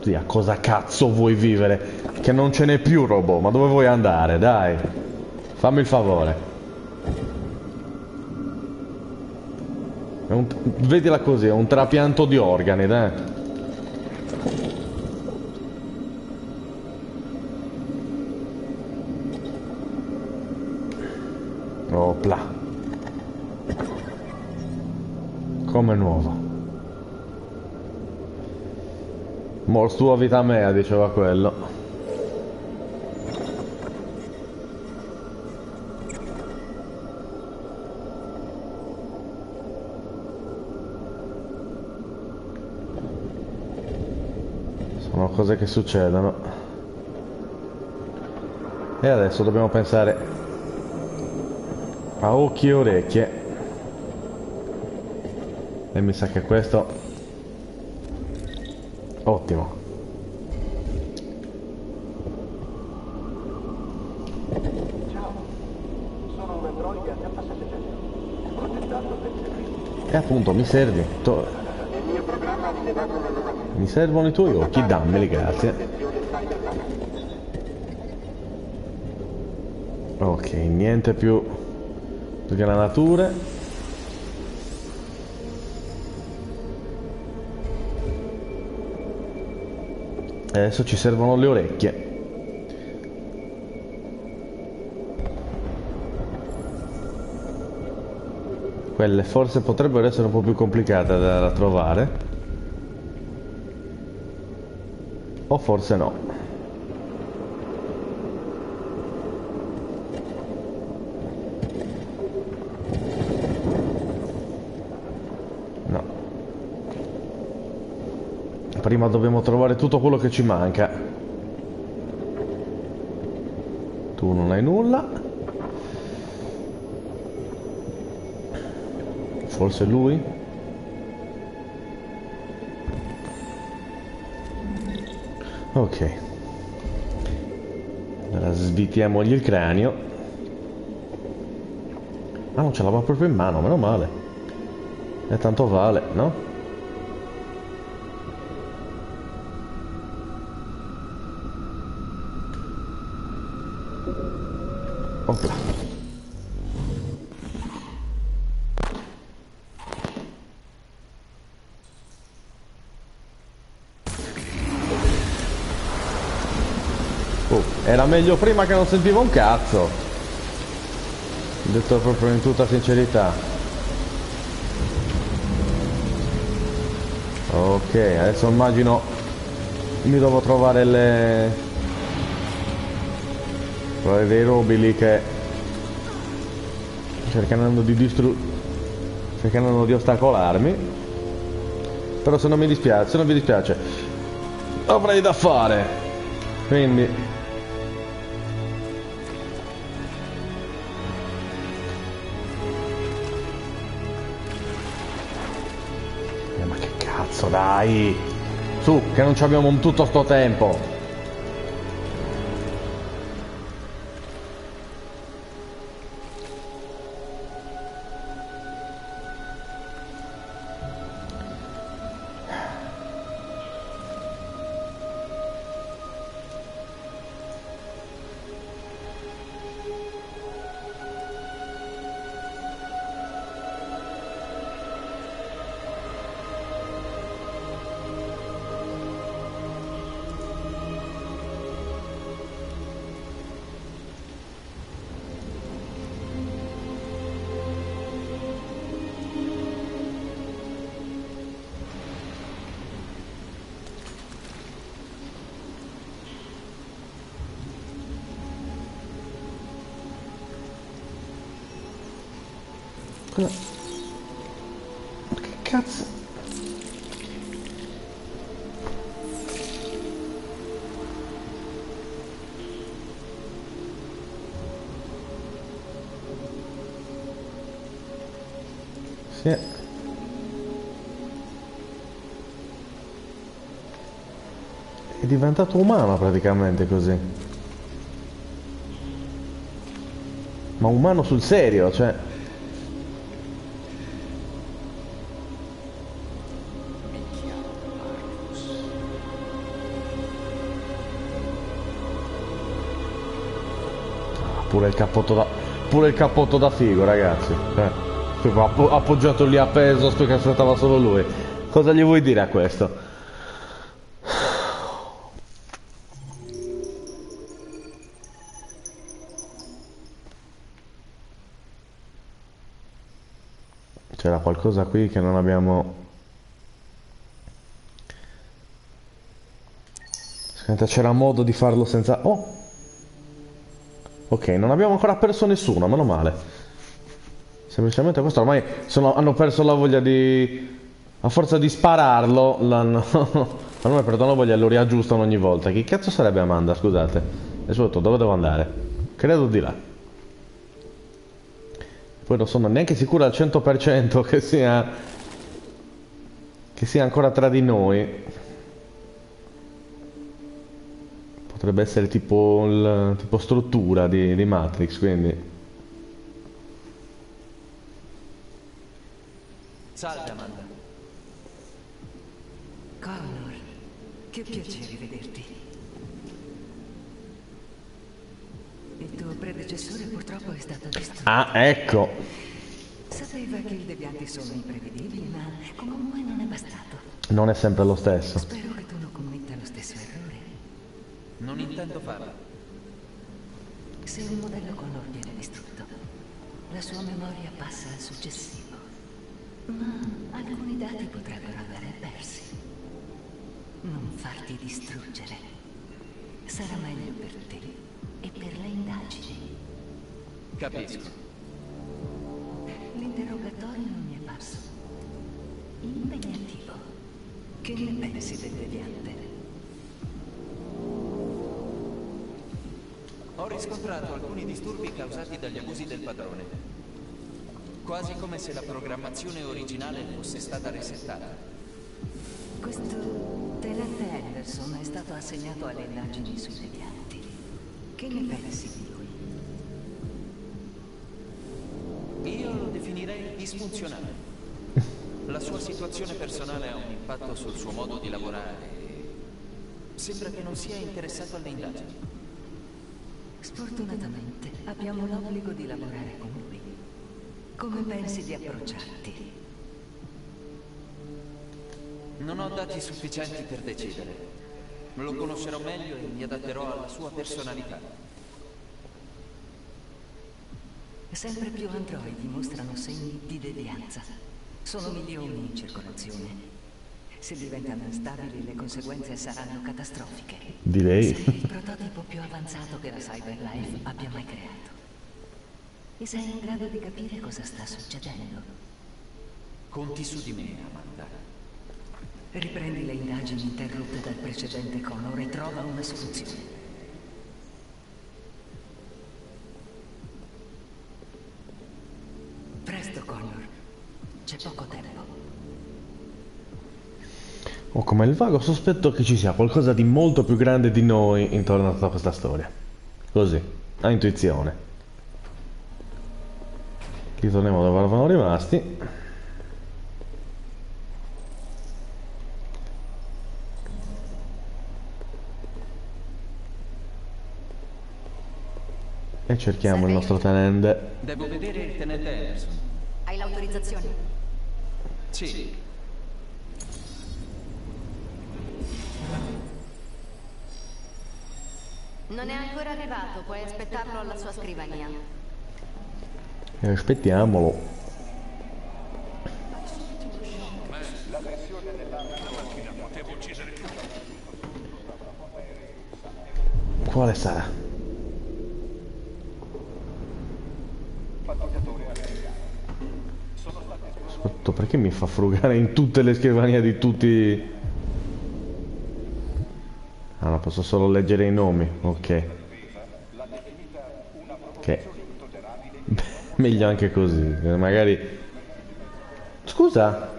Sì, a cosa cazzo vuoi vivere? Che non ce n'è più robot, ma dove vuoi andare? Dai. Fammi il favore. Un, vedila così, è un trapianto di organi, dai. Opla. Come nuovo. Mors tua vita mea, diceva quello. Sono cose che succedono. E adesso dobbiamo pensare a occhi e orecchie. E mi sa che questo... Ottimo. E appunto mi servi. To- mi servono i tuoi occhi, dammeli, grazie. Ok, niente più sgranature. Adesso ci servono le orecchie. Quelle forse potrebbero essere un po' più complicate da, trovare. O forse. No. Dobbiamo trovare tutto quello che ci manca. Tu non hai nulla. Forse lui? Ok. Allora svitiamogli il cranio. Ah, non ce l'aveva proprio in mano, meno male. E tanto vale, no? Opla. Oh, era meglio prima che non sentivo un cazzo. Detto proprio in tutta sincerità. Ok, adesso immagino mi devo trovare le... trovare dei robi lì che cercando di distruggere cercando di ostacolarmi però se non mi dispiace se non vi dispiace avrei da fare quindi Eh, ma che cazzo, dai! Su, che non ci abbiamo tutto sto tempo! Diventato umano praticamente così. Ma umano sul serio, cioè... Pure il cappotto da... Pure il cappotto da figo, ragazzi. Eh. App- appoggiato lì a peso, sto che aspettava solo lui. Cosa gli vuoi dire a questo? C'era qualcosa qui che non abbiamo... C'era modo di farlo senza... Oh! Ok, non abbiamo ancora perso nessuno, meno male. Semplicemente questo ormai sono- hanno perso la voglia di... A forza di spararlo, l'hanno... Allora perdono voglia e lo riaggiustano ogni volta. Chi cazzo sarebbe Amanda, scusate? E soprattutto, dove devo andare? Credo di là. Poi non sono neanche sicuro al 100% che sia che sia ancora tra di noi. Potrebbe essere tipo, il, tipo struttura di, di Matrix, quindi Salve Amanda. Connor, che piacere vederti. Il tuo predecessore purtroppo è stato distrutto. Ah, ecco. Sapeva che i devianti sono imprevedibili, ma comunque non è bastato. Non è sempre lo stesso. Spero che tu non commetta lo stesso errore. Non intendo farlo. Se un modello Connor viene distrutto, la sua memoria passa al successivo. Ma alcuni dati potrebbero andare persi. Non farti distruggere. Sarà meglio per te e per le indagini. Capisco. L'interrogatorio non mi è parso impegnativo. Che ne pensi del deviante? Ho riscontrato alcuni disturbi causati dagli abusi del padrone. Quasi come se la programmazione originale fosse stata resettata. Questo tenente Henderson è stato assegnato alle indagini sui devianti. Che ne pensi di lui? Io lo definirei disfunzionale. La sua situazione personale ha un impatto sul suo modo di lavorare. e Sembra che non sia interessato alle indagini. Sfortunatamente abbiamo l'obbligo di lavorare con lui. Come pensi di approcciarti? Non ho dati sufficienti per decidere. Lo conoscerò meglio e mi adatterò alla sua personalità. Sempre più androidi mostrano segni di devianza. Sono milioni in circolazione. Se diventano instabili le conseguenze saranno catastrofiche. Direi. Sei il prototipo più avanzato che la Cyberlife abbia mai creato. E sei in grado di capire cosa sta succedendo. Conti su di me, Amanda. Riprendi le indagini interrotte dal precedente Connor e trova una soluzione. Presto, Connor. C'è poco tempo. Ho come il vago sospetto che ci sia qualcosa di molto più grande di noi intorno a tutta questa storia. Così, a intuizione. Ritorniamo dove eravamo rimasti. E cerchiamo il nostro tenente. Devo vedere il tenente Anderson. Hai l'autorizzazione? Sì. Non è ancora arrivato, puoi aspettarlo alla sua scrivania. E aspettiamolo. Quale sarà? Aspetta, perché mi fa frugare in tutte le scrivanie di tutti? Ah, no, posso solo leggere i nomi. Ok. Ok. Meglio anche così. Magari. Scusa.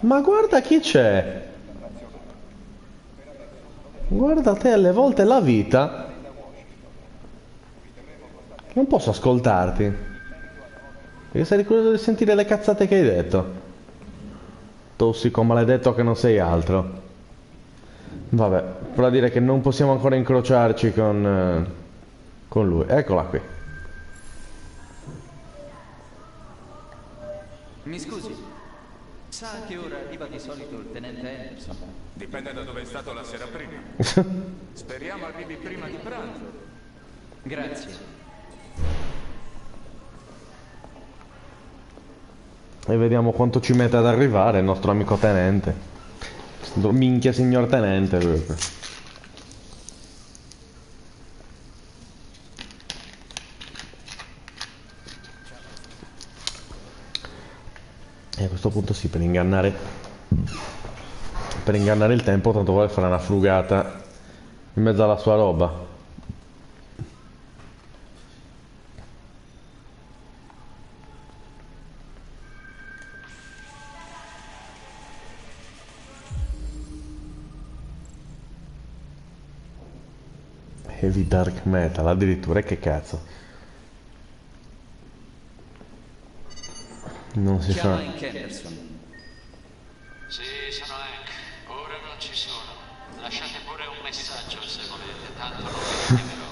Ma guarda chi c'è. Guarda te alle volte la vita. Non posso ascoltarti. Perché sei curioso di sentire le cazzate che hai detto. Tossico maledetto che non sei altro. Vabbè, però dire che non possiamo ancora incrociarci con, eh, con lui. Eccola qui. Mi scusi. Sa a che ora arriva di solito il tenente Anderson? Dipende da dove è stato la sera prima. Speriamo arrivi prima di pranzo. Grazie. E vediamo quanto ci mette ad arrivare il nostro amico tenente. Minchia signor tenente. proprio. E a questo punto sì, per ingannare per ingannare il tempo, tanto vuole fare una frugata In mezzo alla sua roba. Heavy dark metal, addirittura, che cazzo. Non si Chiama Anderson. Sì, sono Hank. Ora non ci sono. Lasciate pure un messaggio se volete, tanto chiamerò.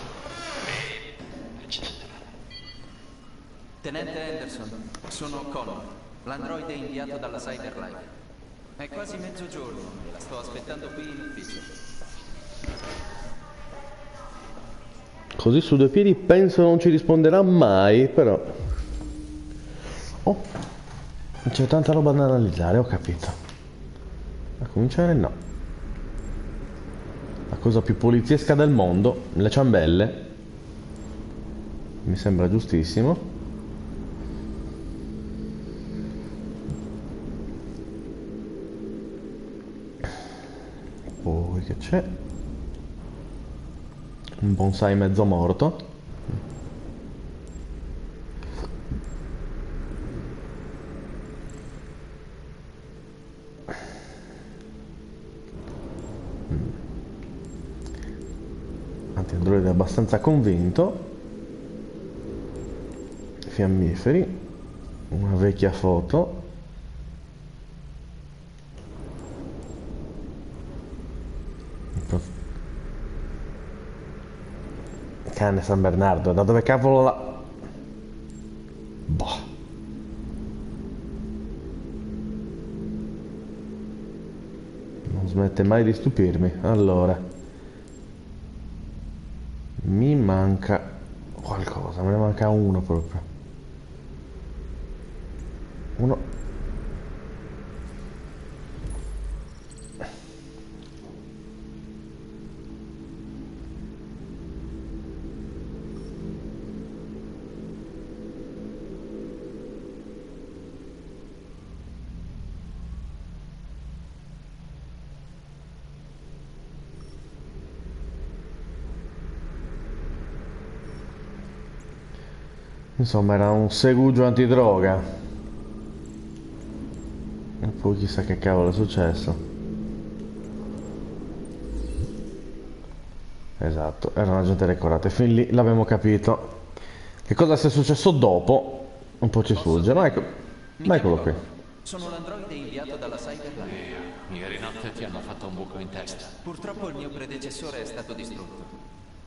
E eccetera. Tenente Anderson, sono Connor, l'androide inviato dalla Cyberlife. È quasi mezzogiorno e la sto aspettando qui in ufficio. Così su due piedi penso non ci risponderà mai, però. Oh, c'è tanta roba da analizzare, ho capito. A cominciare no. La cosa più poliziesca del mondo, le ciambelle. Mi sembra giustissimo. Poi che c'è? Un bonsai mezzo morto. Anti-androide abbastanza convinto. Fiammiferi. Una vecchia foto. Cane San Bernardo, da dove cavolo la... Boh. Non smette mai di stupirmi. Allora. Mi manca qualcosa, me ne manca uno proprio. Insomma, era un segugio antidroga. E poi chissà che cavolo è successo. Esatto, era un agente decorato e fin lì l'abbiamo capito. Che cosa sia successo dopo, un po' ci sfugge, ma ecco, ma eccolo qui. Sono l'androide inviato dalla Cyberlife. Ieri notte ti hanno fatto un buco in testa. Purtroppo il mio predecessore è stato distrutto,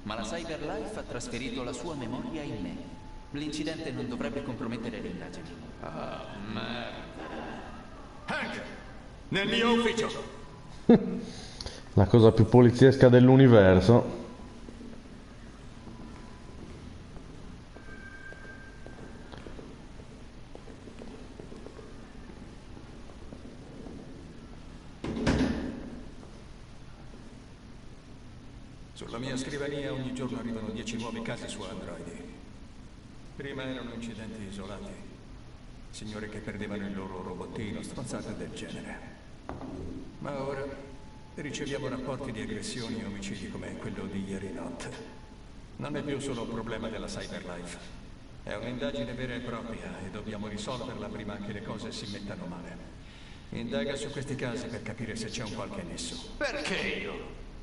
ma la Cyberlife ha trasferito la sua memoria in me. L'incidente non dovrebbe compromettere le indagini. Ah, merda. Hank! Nel mio ufficio! La cosa più poliziesca dell'universo. Sulla mia scrivania ogni giorno arrivano 10 nuovi casi su androidi. Prima erano incidenti isolati. Signori che perdevano il loro robottino, stronzate del genere. Ma ora riceviamo rapporti di aggressioni e omicidi come quello di ieri notte. Non è più solo un problema della Cyberlife. È un'indagine vera e propria e dobbiamo risolverla prima che le cose si mettano male. Indaga su questi casi per capire se c'è un qualche nesso. Perché io?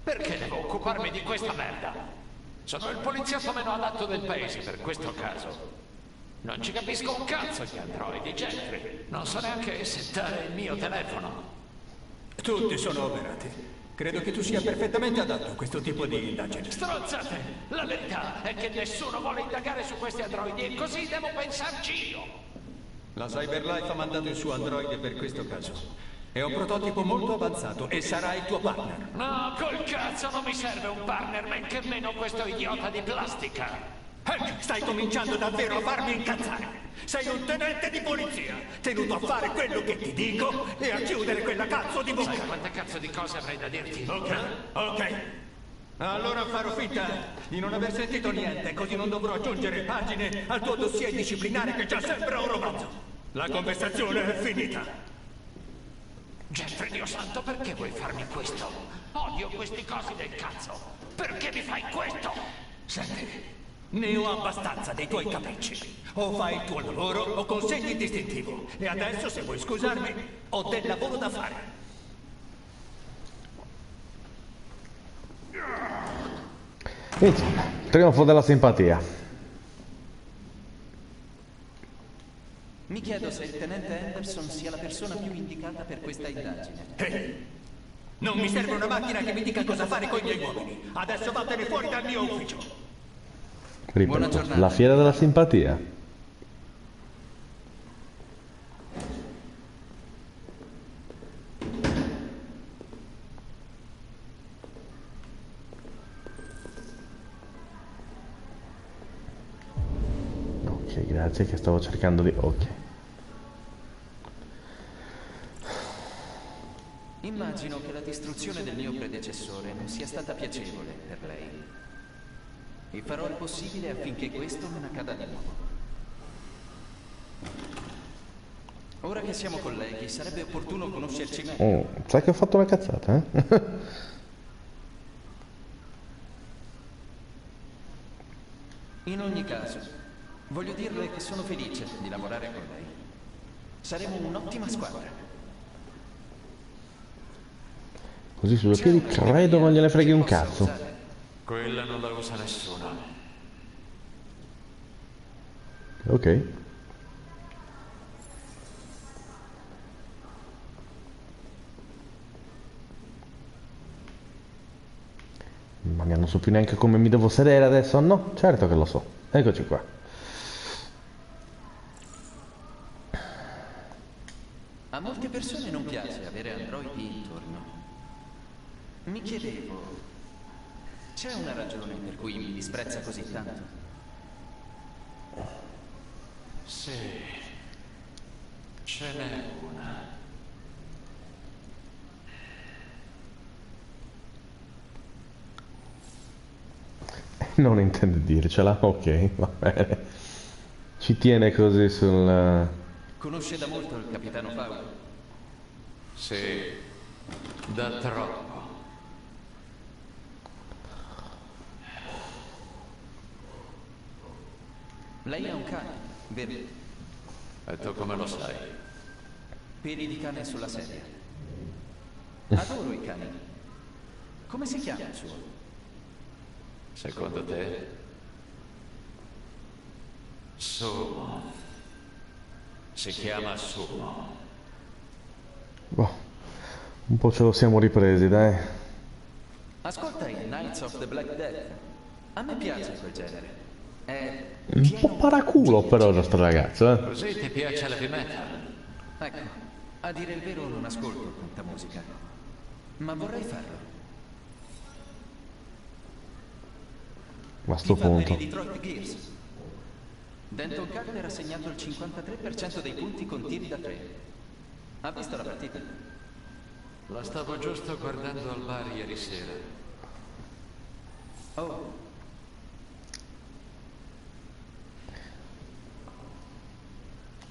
Perché devo occuparmi di questa merda? Sono il poliziotto meno adatto del paese per questo caso. Non ci capisco un cazzo di androidi, Jeffrey. Non so neanche settare il mio telefono. Tutti sono operati. Credo che tu sia perfettamente adatto a questo tipo di indagine. Stronzate! La verità è che nessuno vuole indagare su questi androidi e così devo pensarci io. La Cyberlife ha mandato il suo androide per questo caso. È un prototipo molto avanzato e sarà il tuo partner. No, col cazzo non mi serve un partner, men che meno questo idiota di plastica. Hank, stai cominciando davvero a farmi incazzare. Sei un tenente di polizia, tenuto a fare quello che ti dico e a chiudere quella cazzo di Sai bocca. quante cazzo di cose avrei da dirti? Ok, ok. Allora farò finta di non aver sentito niente, così non dovrò aggiungere pagine al tuo dossier disciplinare che già sembra un romanzo. La conversazione è finita. Jeffrey, Dio santo, perché vuoi farmi questo? Odio questi cosi del cazzo. Perché mi fai questo? Senti, ne ho abbastanza dei tuoi capricci. O fai il tuo lavoro o consegni il distintivo. E adesso, se vuoi scusarmi, ho del lavoro da fare. Inizia. Trionfo della simpatia. Mi chiedo se il tenente Anderson sia la persona più indicata per questa indagine. Ehi, non mi serve una macchina che mi dica cosa fare con i miei uomini. Adesso vattene fuori dal mio ufficio. Buona Ripeto, giornata. la fiera della simpatia. Ok, grazie che stavo cercando di... Ok. Immagino che la distruzione del mio predecessore non sia stata piacevole per lei. E farò il possibile affinché questo non accada di nuovo. Ora che siamo colleghi, sarebbe opportuno conoscerci meglio. Oh, sai che ho fatto una cazzata, eh? In ogni caso, voglio dirle che sono felice di lavorare con lei. Saremo un'ottima squadra. Così su due piedi credo non gliene freghi un cazzo. Quella non la usa nessuno. Ok. Ma io non so più neanche come mi devo sedere adesso, no? Certo che lo so. Eccoci qua. A molte persone non piace avere androidi intorno. Mi chiedevo, c'è una ragione per cui mi disprezza così tanto? Sì, ce n'è una. Non intende dircela, ok, va bene. Ci tiene così sul... Conosce da molto il capitano Paolo? Sì, da troppo. Lei ha un cane, vero? E tu come lo sai? Peli di cane sulla sedia. Adoro i cani. Come si chiama il suo? Secondo te? Sumo. Si chiama Sumo. Boh, un po' ce lo siamo ripresi, dai. Ascolta i Knights of the Black Death. A me piace quel genere. È Un po' paraculo però il nostro ragazzo, eh. Così ti piace l'heavy metal? Ecco, a dire il vero non ascolto tanta musica. Ma vorrei farlo. Ma a sto punto. Denton Carter ha segnato il 53% dei punti con tiri da tre. Ha visto la partita? La stavo giusto guardando al bar ieri sera. Oh,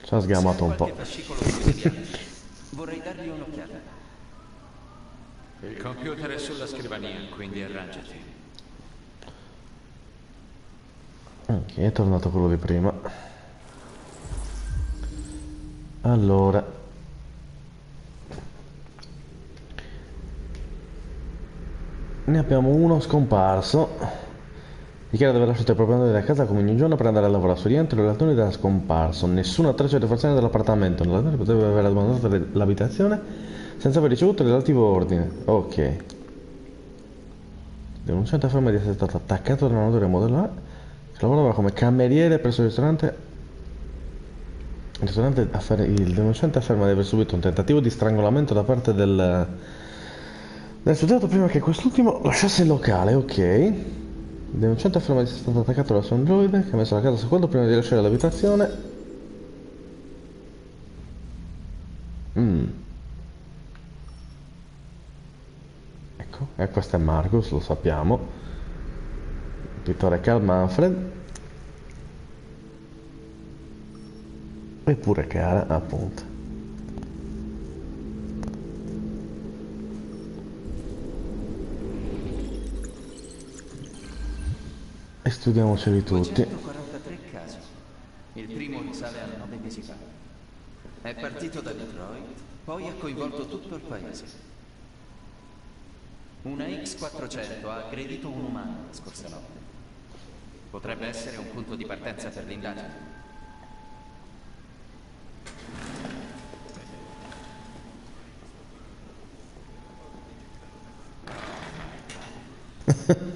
Ci ha sgamato un po'. vorrei dargli un'occhiata. Il computer è sulla scrivania, quindi arrangiati. Ok, è tornato quello di prima. Allora. Ne abbiamo uno scomparso. Dichiara di aver lasciato il proprietario della casa come ogni giorno per andare a lavorare. Su rientro il relatore era scomparso. Nessuna traccia di forzazione dell'appartamento. Il relatore poteva aver abbandonato l'abitazione senza aver ricevuto il relativo ordine. Ok. Denunciante afferma di essere stato attaccato da un lavoratore modellare che lavorava come cameriere presso il ristorante. Il, ristorante affer- il denunciante afferma di aver subito un tentativo di strangolamento da parte del, del soggetto prima che quest'ultimo lasciasse il locale, ok. Il denunciante afferma di essere stato attaccato da suo androide che ha messo la casa su quello prima di lasciare l'abitazione. Mm. Ecco, e questo è Marcus, lo sappiamo. Il pittore Karl Manfred. Eppure Cara, appunto. E studiamoceli tutti. 243 casi. Il primo risale a nove mesi fa. È partito da Detroit, poi ha coinvolto tutto il paese. Una X400 ha aggredito un umano la scorsa notte. Potrebbe essere un punto di partenza per l'indagine.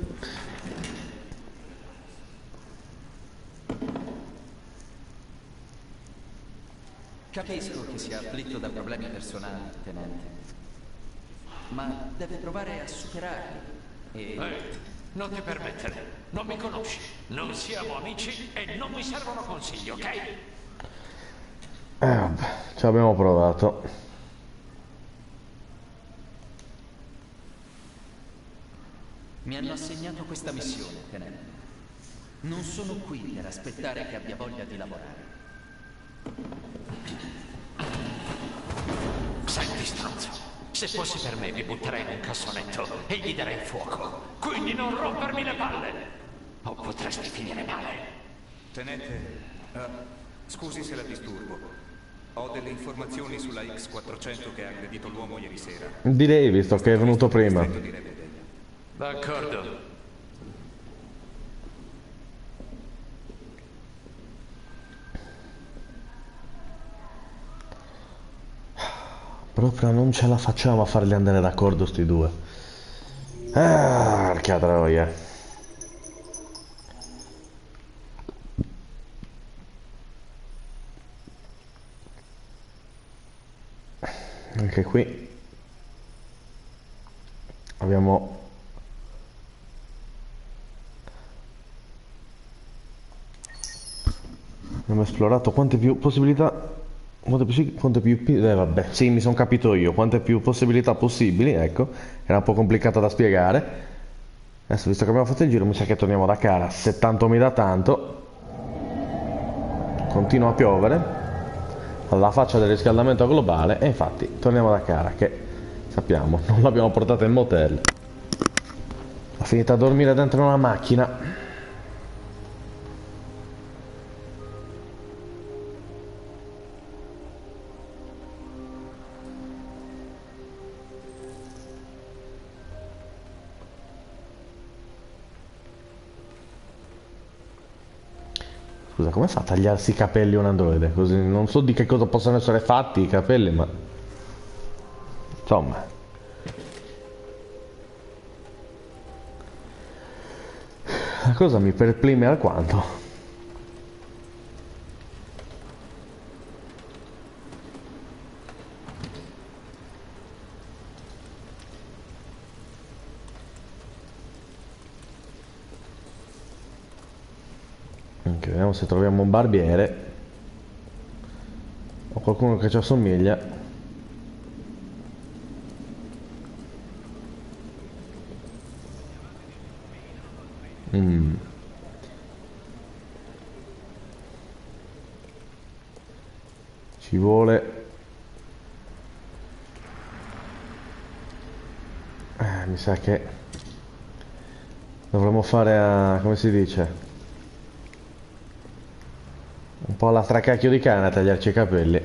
Capisco che sia afflitto da problemi personali, tenente. Ma deve provare a superarli. E Ehi, non ti permettere. Non mi conosci. Non siamo amici e non mi servono consigli, ok? Eh vabbè, ci abbiamo provato. mi hanno assegnato questa missione, tenente. Non sono qui per aspettare che abbia voglia di lavorare. Senti, stronzo. Se fosse per me, vi butterei in un cassonetto e gli darei fuoco. Quindi non rompermi le palle. O potresti finire male. Tenente, eh, scusi se la disturbo. Ho delle informazioni sulla X400 che ha aggredito l'uomo ieri sera. Direi, visto che è venuto prima. Di. D'accordo. Proprio non ce la facciamo a farli andare d'accordo sti due. Ah, porca troia. Anche qui abbiamo abbiamo esplorato quante più possibilità quante più, quante più eh, vabbè, sì, mi sono capito io, quante più possibilità possibili, ecco, era un po' complicato da spiegare. Adesso, visto che abbiamo fatto il giro, mi sa che torniamo da cara. Se tanto mi dà tanto, continua a piovere, alla faccia del riscaldamento globale, e infatti torniamo da cara, che sappiamo, non l'abbiamo portata in motel. Ha finito a dormire dentro una macchina. Scusa, come fa a tagliarsi i capelli un androide? Così non so di che cosa possano essere fatti i capelli, ma insomma. La cosa mi perplime alquanto. Ok, vediamo se troviamo un barbiere o qualcuno che ci assomiglia. Mm. Ci vuole... Eh, mi sa che dovremmo fare a... come si dice? Un po' alla stracacchio di cane a tagliarci i capelli.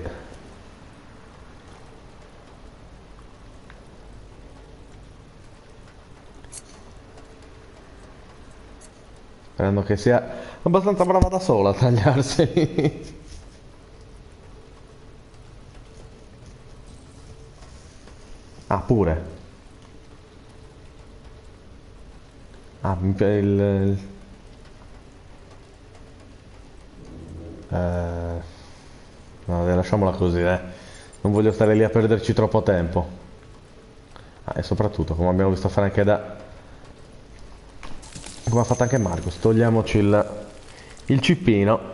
Sperando che sia abbastanza brava da sola a tagliarsi. ah, pure. Ah, il... il- Eh, no, lasciamola così, eh. Non voglio stare lì a perderci troppo tempo. Ah, e soprattutto, come abbiamo visto fare anche da... Come ha fatto anche Marcos, togliamoci il, il cippino.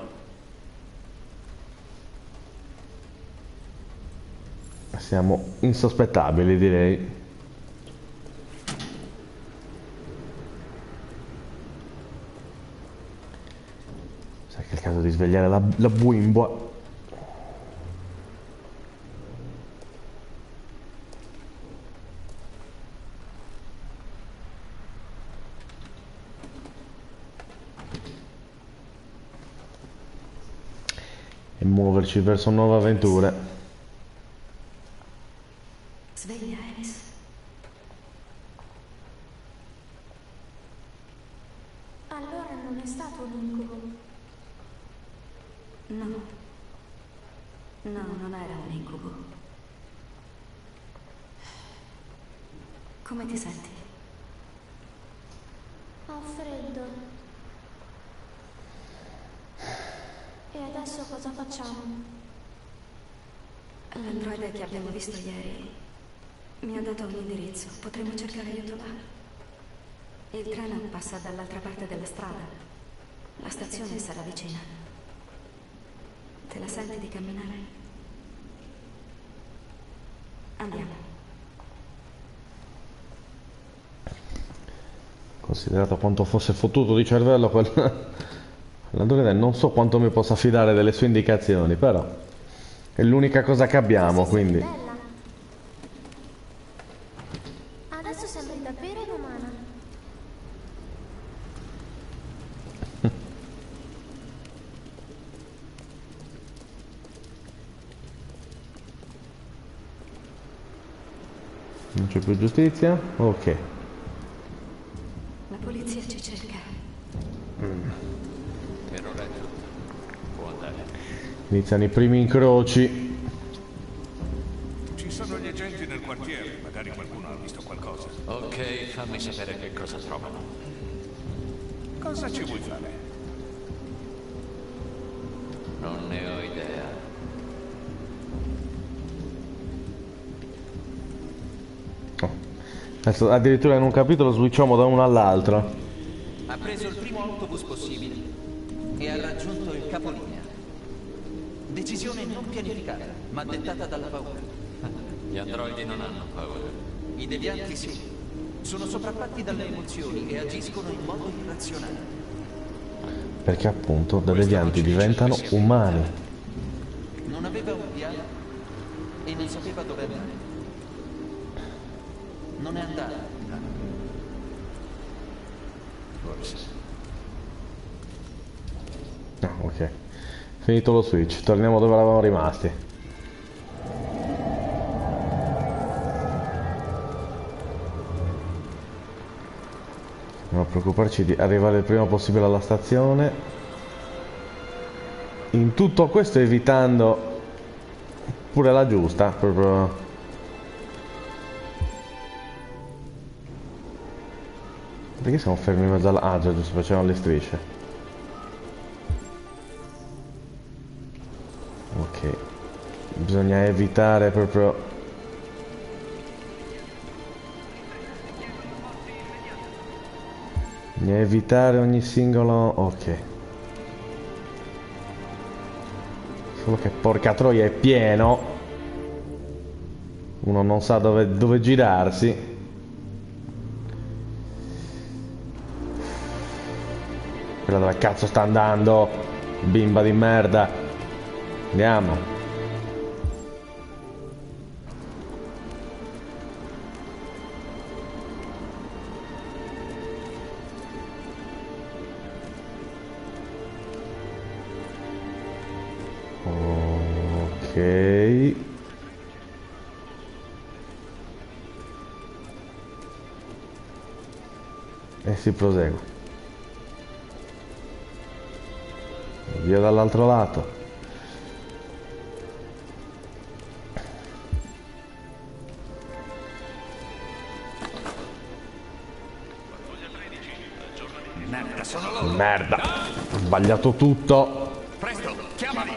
Siamo insospettabili, direi. caso di svegliare la, la bimba. E muoverci verso nuove avventure. Svegliare. No. No, non era un incubo. Come ti senti? Ho freddo. E adesso cosa facciamo? L'androide che abbiamo visto ieri mi ha dato un indirizzo. Potremmo cercare aiuto là. Il treno passa dall'altra parte della strada. La stazione sarà vicina. Te la senti di camminare? Andiamo. Considerato quanto fosse fottuto di cervello quel... L'androide non so quanto mi possa fidare delle sue indicazioni, però è l'unica cosa che abbiamo, quindi... Bella. Adesso sembri davvero inumana. Più giustizia? Ok. La polizia ci cerca. Per ora è tutto. Può andare. Iniziano i primi incroci. Adesso addirittura in un capitolo switchiamo da uno all'altro. Ha preso il primo autobus possibile e ha raggiunto il capolinea. Decisione non pianificata, ma dettata dalla paura. Gli androidi non hanno paura. I devianti sì. Sono sopraffatti dalle emozioni e agiscono in modo irrazionale. Perché appunto da devianti diventano umani. Finito lo switch, torniamo dove eravamo rimasti. Non preoccuparci di arrivare il prima possibile alla stazione. In tutto questo evitando pure la giusta, proprio... Perché siamo fermi in mezzo alla... Ah già, giusto, facevamo le strisce. Bisogna evitare proprio... Bisogna evitare ogni singolo... Ok. Solo che porca troia è pieno. Uno non sa dove, dove girarsi. Quella dove cazzo sta andando? Bimba di merda. Andiamo. Si prosegue. Via dall'altro lato. Merda, sono loro! Merda. Ho sbagliato tutto. Presto, chiamali!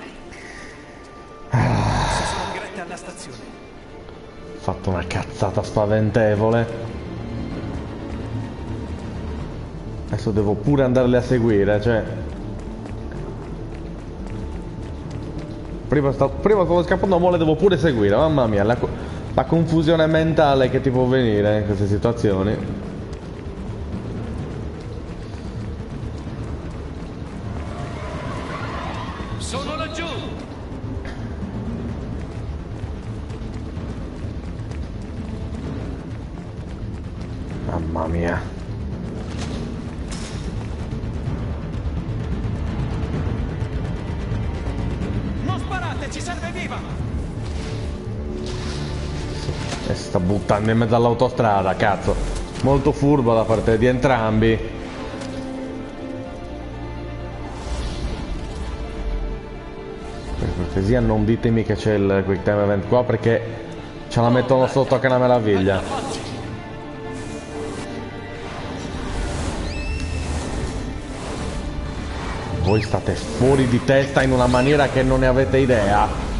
Si sono dirette alla stazione. Ho fatto una cazzata spaventevole. Adesso devo pure andarle a seguire, cioè... Prima, sta- prima stavo scappando, ora le devo pure seguire, mamma mia, la, la confusione mentale che ti può venire in queste situazioni. In mezzo all'autostrada, cazzo. Molto furbo da parte di entrambi. Per cortesia non ditemi che c'è il quick time event qua perché ce la mettono sotto che è una meraviglia. Voi state fuori di testa in una maniera che non ne avete idea.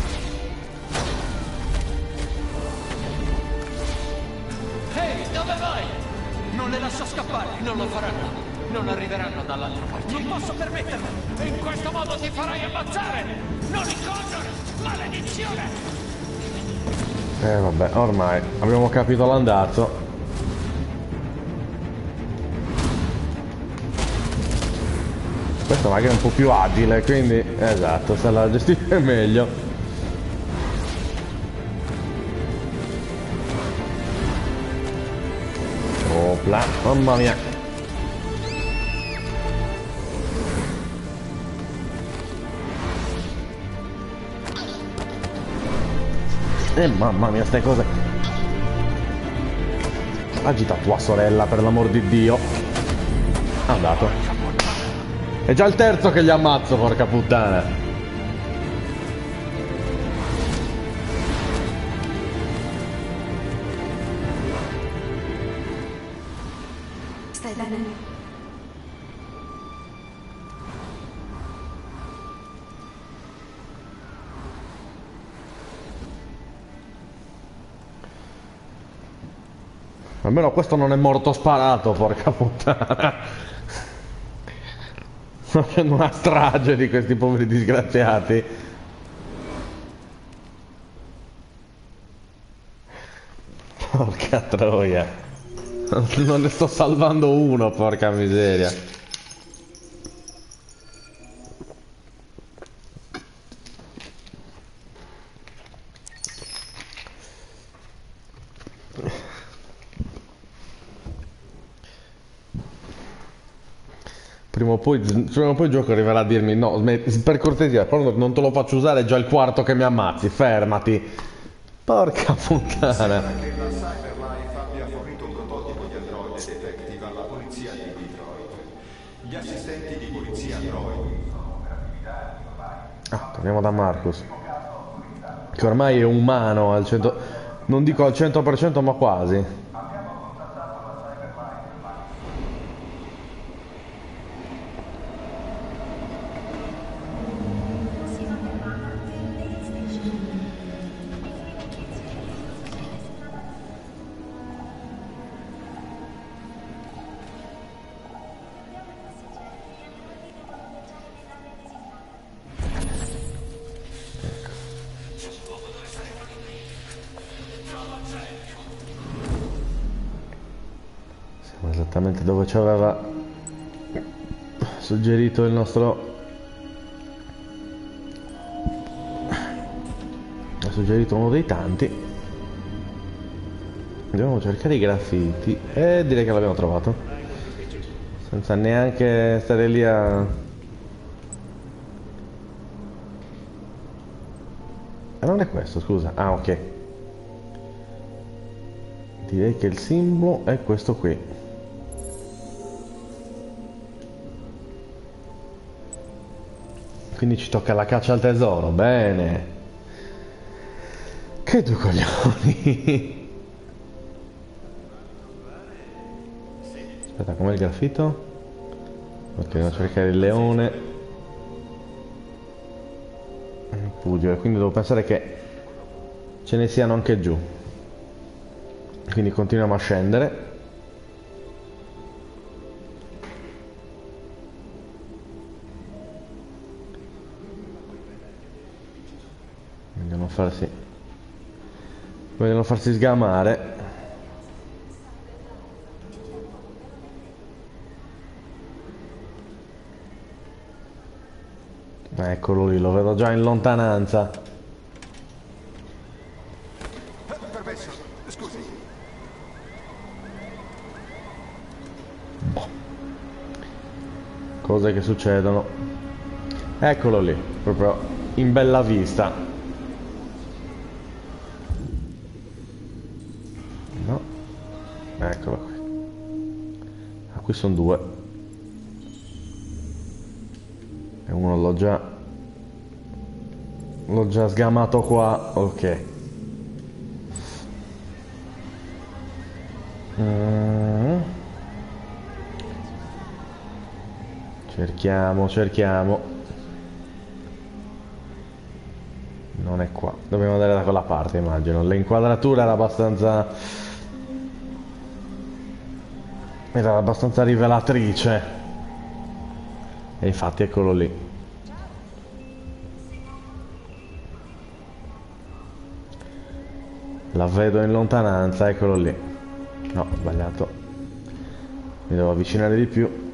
Capito l'andazzo. Questo magari è un po' più agile, quindi esatto, se la gestire meglio. Opla, mamma mia. E mamma mia, ste cose. Agita tua sorella, per l'amor di Dio. Andato. È già il terzo che gli ammazzo, porca puttana. Almeno questo non è morto sparato, porca puttana. Sto facendo una strage di questi poveri disgraziati. Porca troia. Non ne sto salvando uno, porca miseria. Prima o, poi, prima o poi il gioco arriverà a dirmi no, per cortesia, non te lo faccio usare è già il quarto che mi ammazzi, fermati. Porca puttana. Gli assistenti di polizia android Ah, torniamo da Marcus. Che ormai è umano al 100... Non dico al 100% ma quasi. Esattamente dove ci aveva suggerito il nostro... Ha suggerito uno dei tanti. Dobbiamo cercare i graffiti e direi che l'abbiamo trovato. Senza neanche stare lì a... Ah, non è questo, scusa. Ah, ok. Direi che il simbolo è questo qui. Quindi ci tocca la caccia al tesoro, bene. Che due coglioni. Aspetta, com'è il graffito? Ok, devo cercare il leone. Il pugile, quindi devo pensare che ce ne siano anche giù. Quindi continuiamo a scendere. Farsi... Vogliono farsi sgamare. Eccolo lì, lo vedo già in lontananza. Scusi. Cose che succedono. Eccolo lì, proprio in bella vista. Qui sono due. E uno l'ho già... L'ho già sgamato qua. Ok. Mm. Cerchiamo, cerchiamo. Non è qua. Dobbiamo andare da quella parte, immagino. L'inquadratura era abbastanza... Era abbastanza rivelatrice. E infatti eccolo lì. La vedo in lontananza, eccolo lì. No, sbagliato. Mi devo avvicinare di più.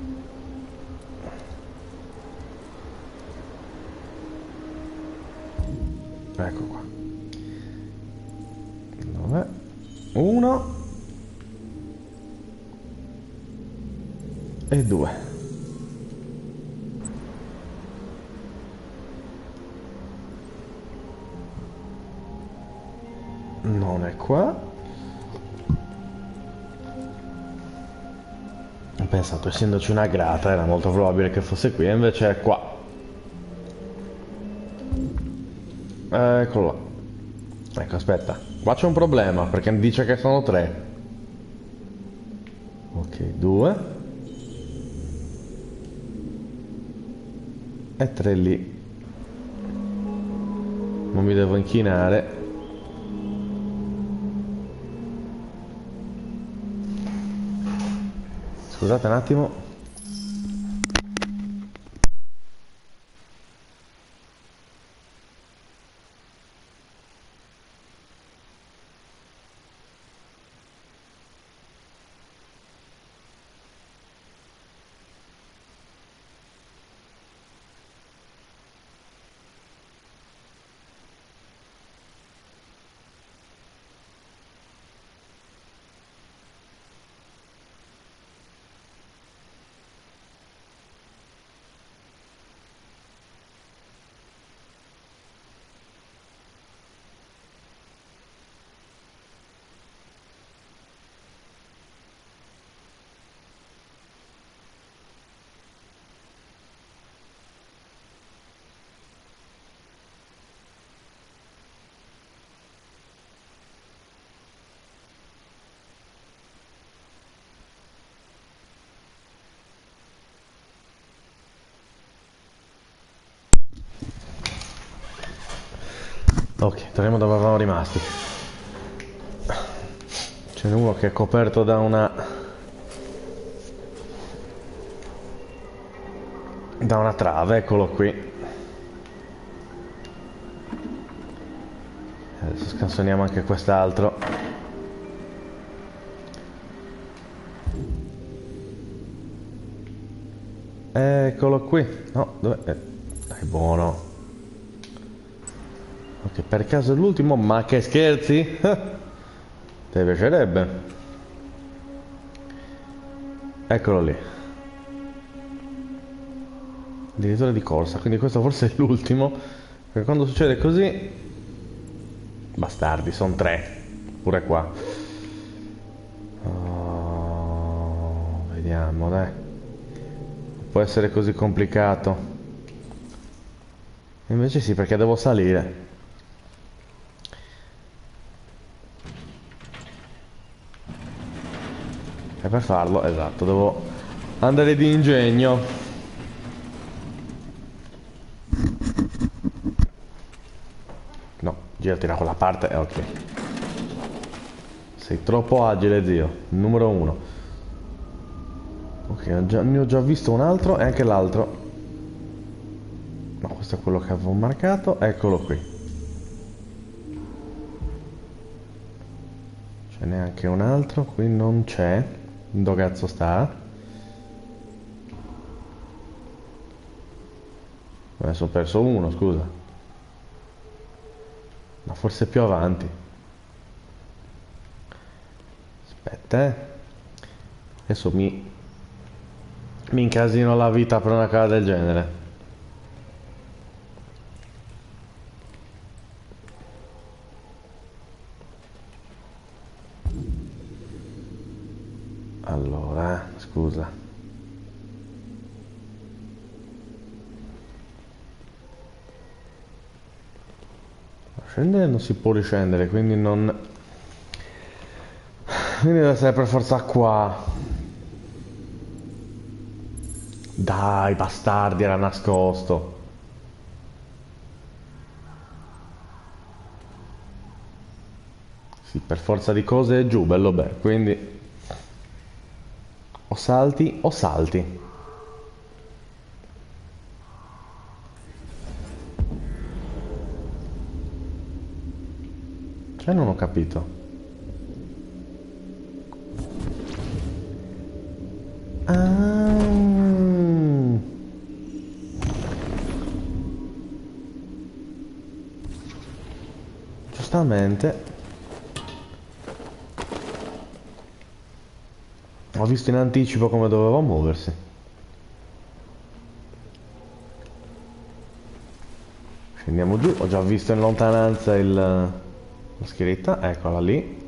Ecco qua. Due. Non è qua. Ho pensato, essendoci una grata, era molto probabile che fosse qui, invece è qua. Eccolo. Ecco, aspetta. Qua c'è un problema, perché dice che sono tre. Ok, due. E tre lì. Non mi devo inchinare. Scusate un attimo. Ok, torniamo dove eravamo rimasti. Ce n'è uno che è coperto da una... Da una trave, eccolo qui. Adesso scansoniamo anche quest'altro. Eccolo qui. No, dove... Eh, dai, buono. Ok, per caso è l'ultimo, ma che scherzi? Ti piacerebbe? Eccolo lì. Direttore di corsa, quindi questo forse è l'ultimo. Perché quando succede così... Bastardi, sono tre. Pure qua. Oh, vediamo, dai. Può essere così complicato. Invece sì, perché devo salire. E per farlo, esatto, devo andare di ingegno. No, girati da quella parte e ok. Sei troppo agile, zio. Numero uno. Ok, ne ho già visto un altro e anche l'altro. No, questo è quello che avevo marcato. Eccolo qui. Ce n'è anche un altro, qui non c'è. Dove cazzo sta? Adesso ho perso uno, scusa. Ma forse più avanti. Aspetta, eh. Adesso mi... Mi incasino la vita per una cosa del genere. Allora, eh, scusa. Scendere non si può riscendere, quindi non... Quindi deve essere per forza qua. Dai, bastardi, era nascosto. Sì, per forza di cose è giù, bello beh, quindi... O salti o salti. Cioè non ho capito. Ah. Giustamente. Ho visto in anticipo come doveva muoversi. Scendiamo giù, ho già visto in lontananza il, la scritta, eccola lì.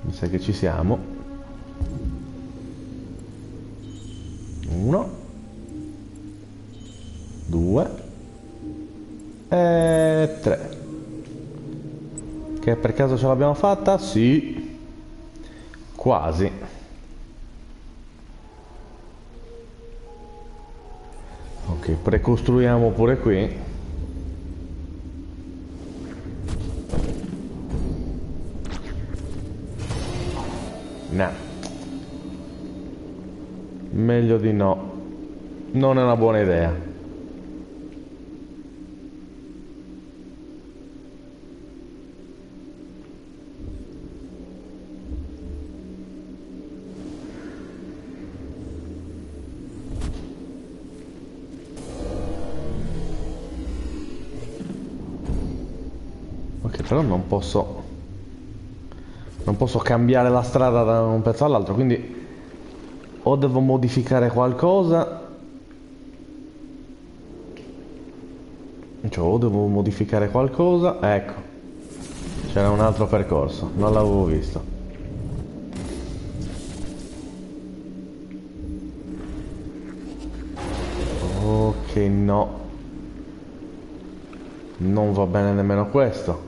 Mi sa che ci siamo. Uno. Due. E tre. Che per caso ce l'abbiamo fatta? Sì. Quasi. Ok, precostruiamo pure qui. Meglio di no. Non è una buona idea. Ok, però non posso... Non posso cambiare la strada da un pezzo all'altro, quindi o devo modificare qualcosa cioè o devo modificare qualcosa ecco c'era un altro percorso non l'avevo visto. Ok no. Non va bene nemmeno questo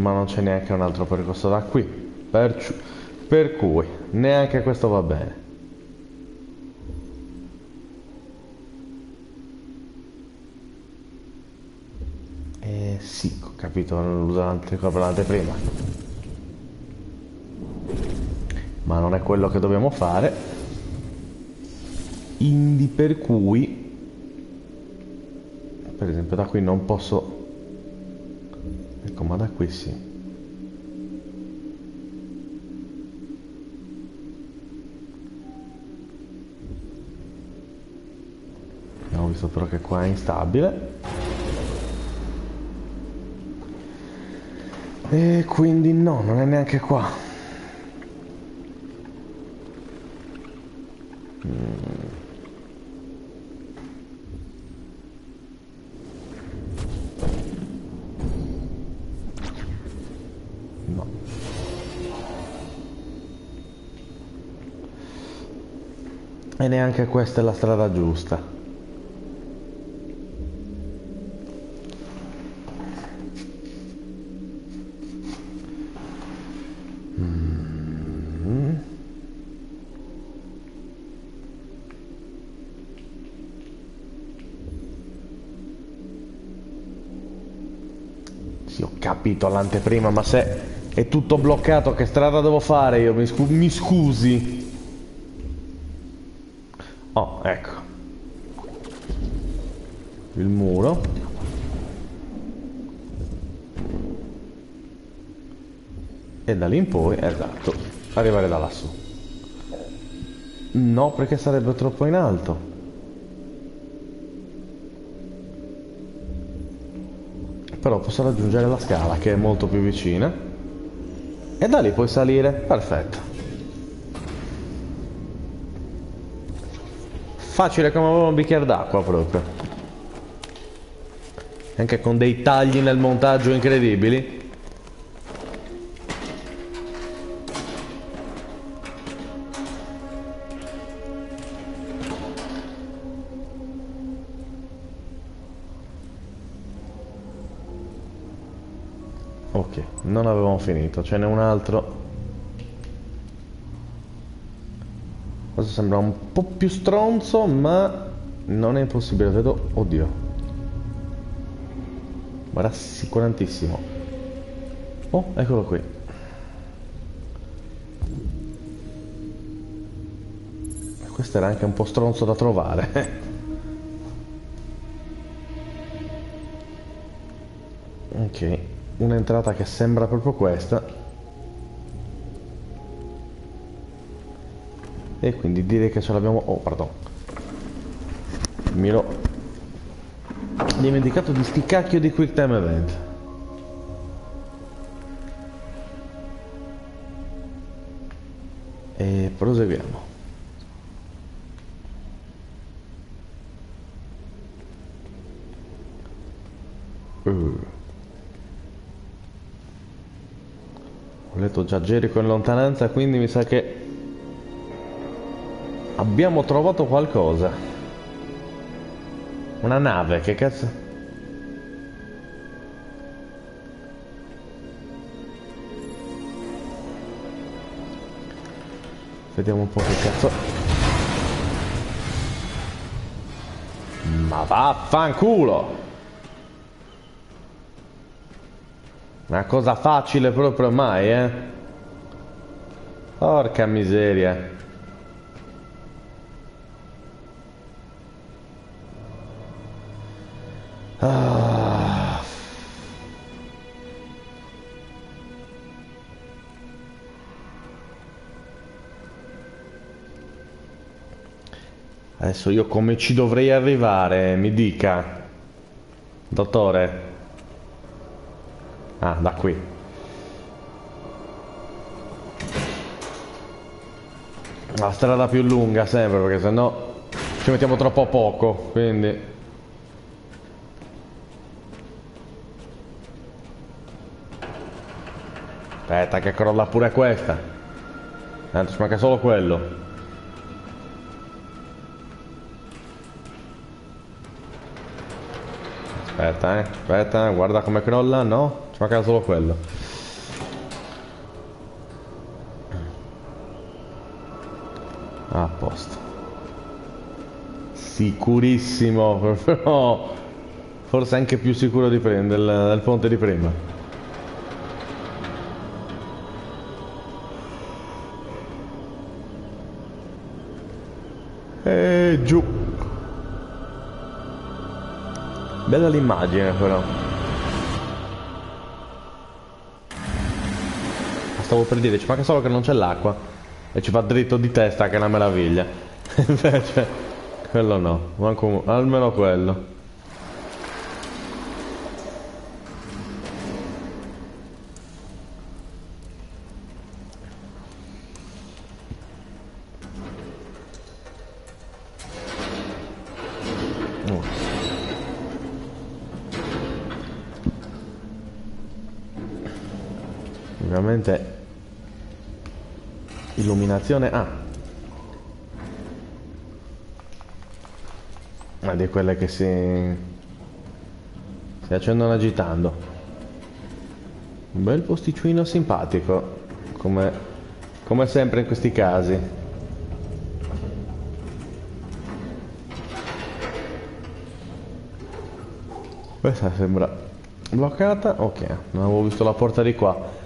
ma non c'è neanche un altro percorso da qui. Per, per cui neanche questo va bene. Eh sì ho capito l'usante per l'anteprima ma non è quello che dobbiamo fare. Indi per cui per esempio da qui non posso Sì. Abbiamo visto però che qua è instabile. E quindi no, non è neanche qua. E neanche questa è la strada giusta. Mm. Ho capito l'anteprima, ma se è tutto bloccato, che strada devo fare io? Mi, scu mi scusi. Oh, ecco. Il muro. E da lì in poi, esatto, arrivare da lassù. No, perché sarebbe troppo in alto. Però posso raggiungere la scala che è molto più vicina. E da lì puoi salire. Perfetto. Facile come un bicchiere d'acqua proprio. Anche con dei tagli nel montaggio incredibili. Ok, non avevamo finito, ce n'è un altro. Questo sembra un po' più stronzo, ma non è impossibile, vedo... Oddio. Ma rassicurantissimo. Oh, eccolo qui. Questo era anche un po' stronzo da trovare. ok, un'entrata che sembra proprio questa. E quindi direi che ce l'abbiamo... Oh, pardon. Mi ero dimenticato di sti cacchio di quick time event. E proseguiamo. Uh. Ho letto già Jericho in lontananza, quindi mi sa che abbiamo trovato qualcosa. Una nave, che cazzo? Vediamo un po' che cazzo. Ma vaffanculo! Una cosa facile proprio mai, eh? Porca miseria. Ah. Adesso io come ci dovrei arrivare? Mi dica. Dottore. Ah, da qui. La strada più lunga sempre perché sennò ci mettiamo troppo poco, quindi... Aspetta che crolla pure questa. Tanto ci manca solo quello. Aspetta, eh. Aspetta, guarda come crolla. No, ci manca solo quello. A posto. Sicurissimo, però forse anche più sicuro di prima, del, del ponte di prima. Bella l'immagine però. Stavo per dire, ci manca solo che non c'è l'acqua e ci va dritto di testa che è una meraviglia. Invece, quello no, manco almeno quello. Ovviamente illuminazione ah ma di quelle che si si accendono agitando. Un bel posticino simpatico come come sempre in questi casi. Questa sembra bloccata. Ok non avevo visto la porta di qua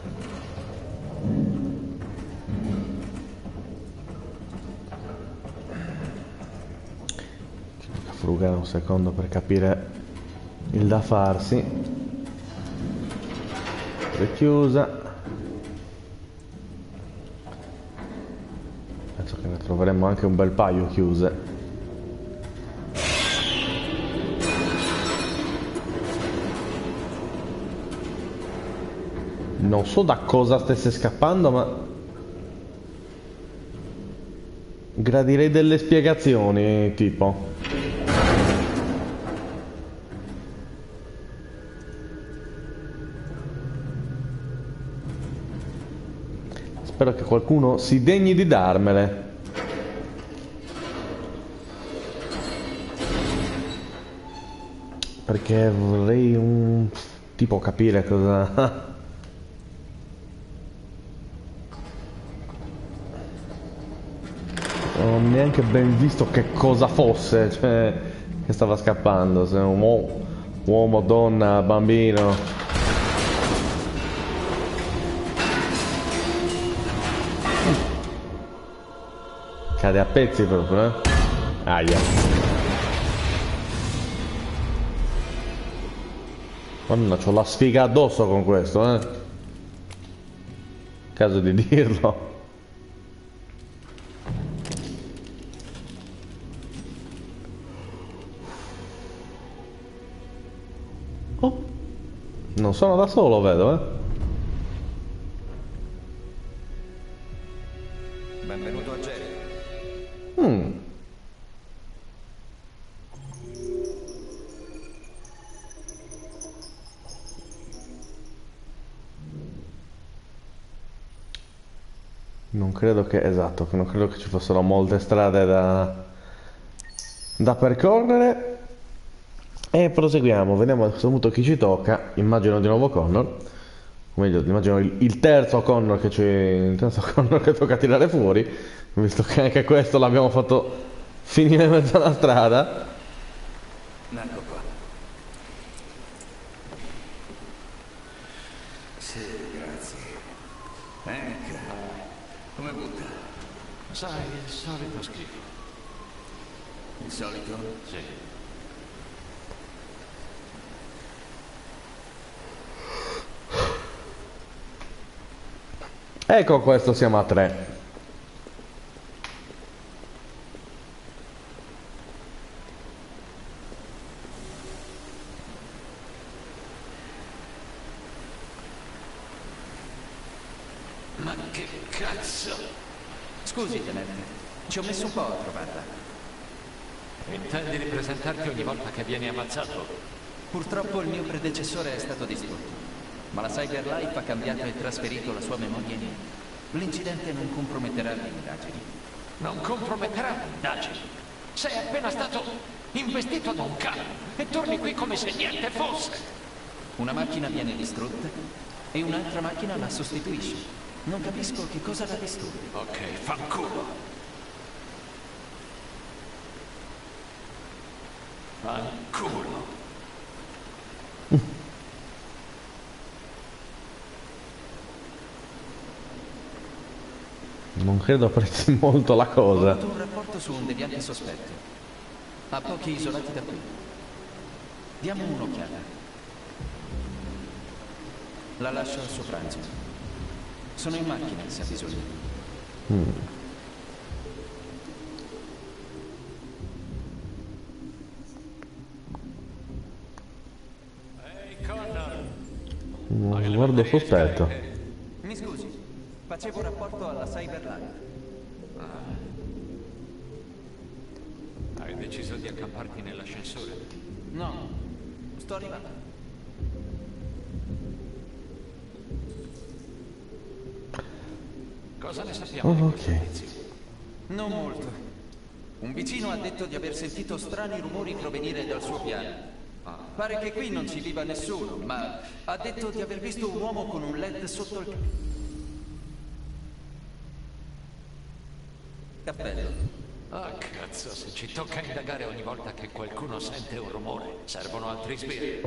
un secondo per capire il da farsi. È chiusa penso che ne troveremo anche un bel paio chiuse. Non so da cosa stesse scappando ma gradirei delle spiegazioni tipo Spero che qualcuno si degni di darmele. Perché vorrei un tipo capire cosa... Non ho neanche ben visto che cosa fosse, cioè, che stava scappando, se un uomo, uomo donna, bambino. Cade a pezzi proprio, eh? Aia. Madonna, c'ho la sfiga addosso con questo, eh? Caso di dirlo. Oh. Non sono da solo, vedo, eh? Non credo che, esatto, non credo che ci fossero molte strade da, da percorrere. E proseguiamo, vediamo a questo punto chi ci tocca. Immagino di nuovo Connor. O meglio, immagino il, il terzo Connor che ci. Il terzo Connor che tocca tirare fuori. Visto che anche questo l'abbiamo fatto finire in mezzo alla strada. Ecco qua. Sì, grazie. Ecco. Come butta? Sai, il solito schifo. Il solito? Sì. Ecco questo siamo a tre. Ma che cazzo? Scusi, tenente. Ci ho messo un po' a trovarla. Intendi ripresentarti ogni volta che vieni ammazzato? Purtroppo il mio predecessore è stato distrutto. Ma la Cyberlife ha cambiato e trasferito la sua memoria in me. L'incidente non comprometterà le indagini. Non comprometterà le indagini. Sei appena stato investito da un cane e torni qui come se niente fosse. Una macchina viene distrutta e un'altra macchina la sostituisce. Non capisco che cosa la disturbi. Ok, fanculo. Fanculo. Non credo apprezzi molto la Ho cosa. avuto un rapporto su un deviante sospetto. A pochi isolati da qui. Diamo un'occhiata. La lascio al suo pranzo. Sono in macchina se ha bisogno. Ehi, Connor. Un sguardo sospetto. Facevo rapporto alla Cyberlife. Hai deciso di accamparti nell'ascensore? No, sto arrivando. Cosa ne sappiamo Oh, ok. Non molto. Un vicino ha detto di aver sentito strani rumori provenire dal suo piano. Pare che qui non ci viva nessuno, ma ha detto di aver visto un uomo con un LED sotto il cappello. Ah, cazzo, se ci tocca indagare ogni volta che qualcuno sente un rumore, servono altri sbirri.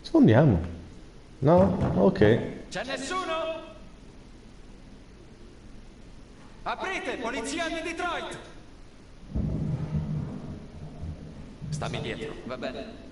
Sfondiamo. No? Ok. C'è nessuno? Aprite, polizia di Detroit! Stammi dietro. Va bene.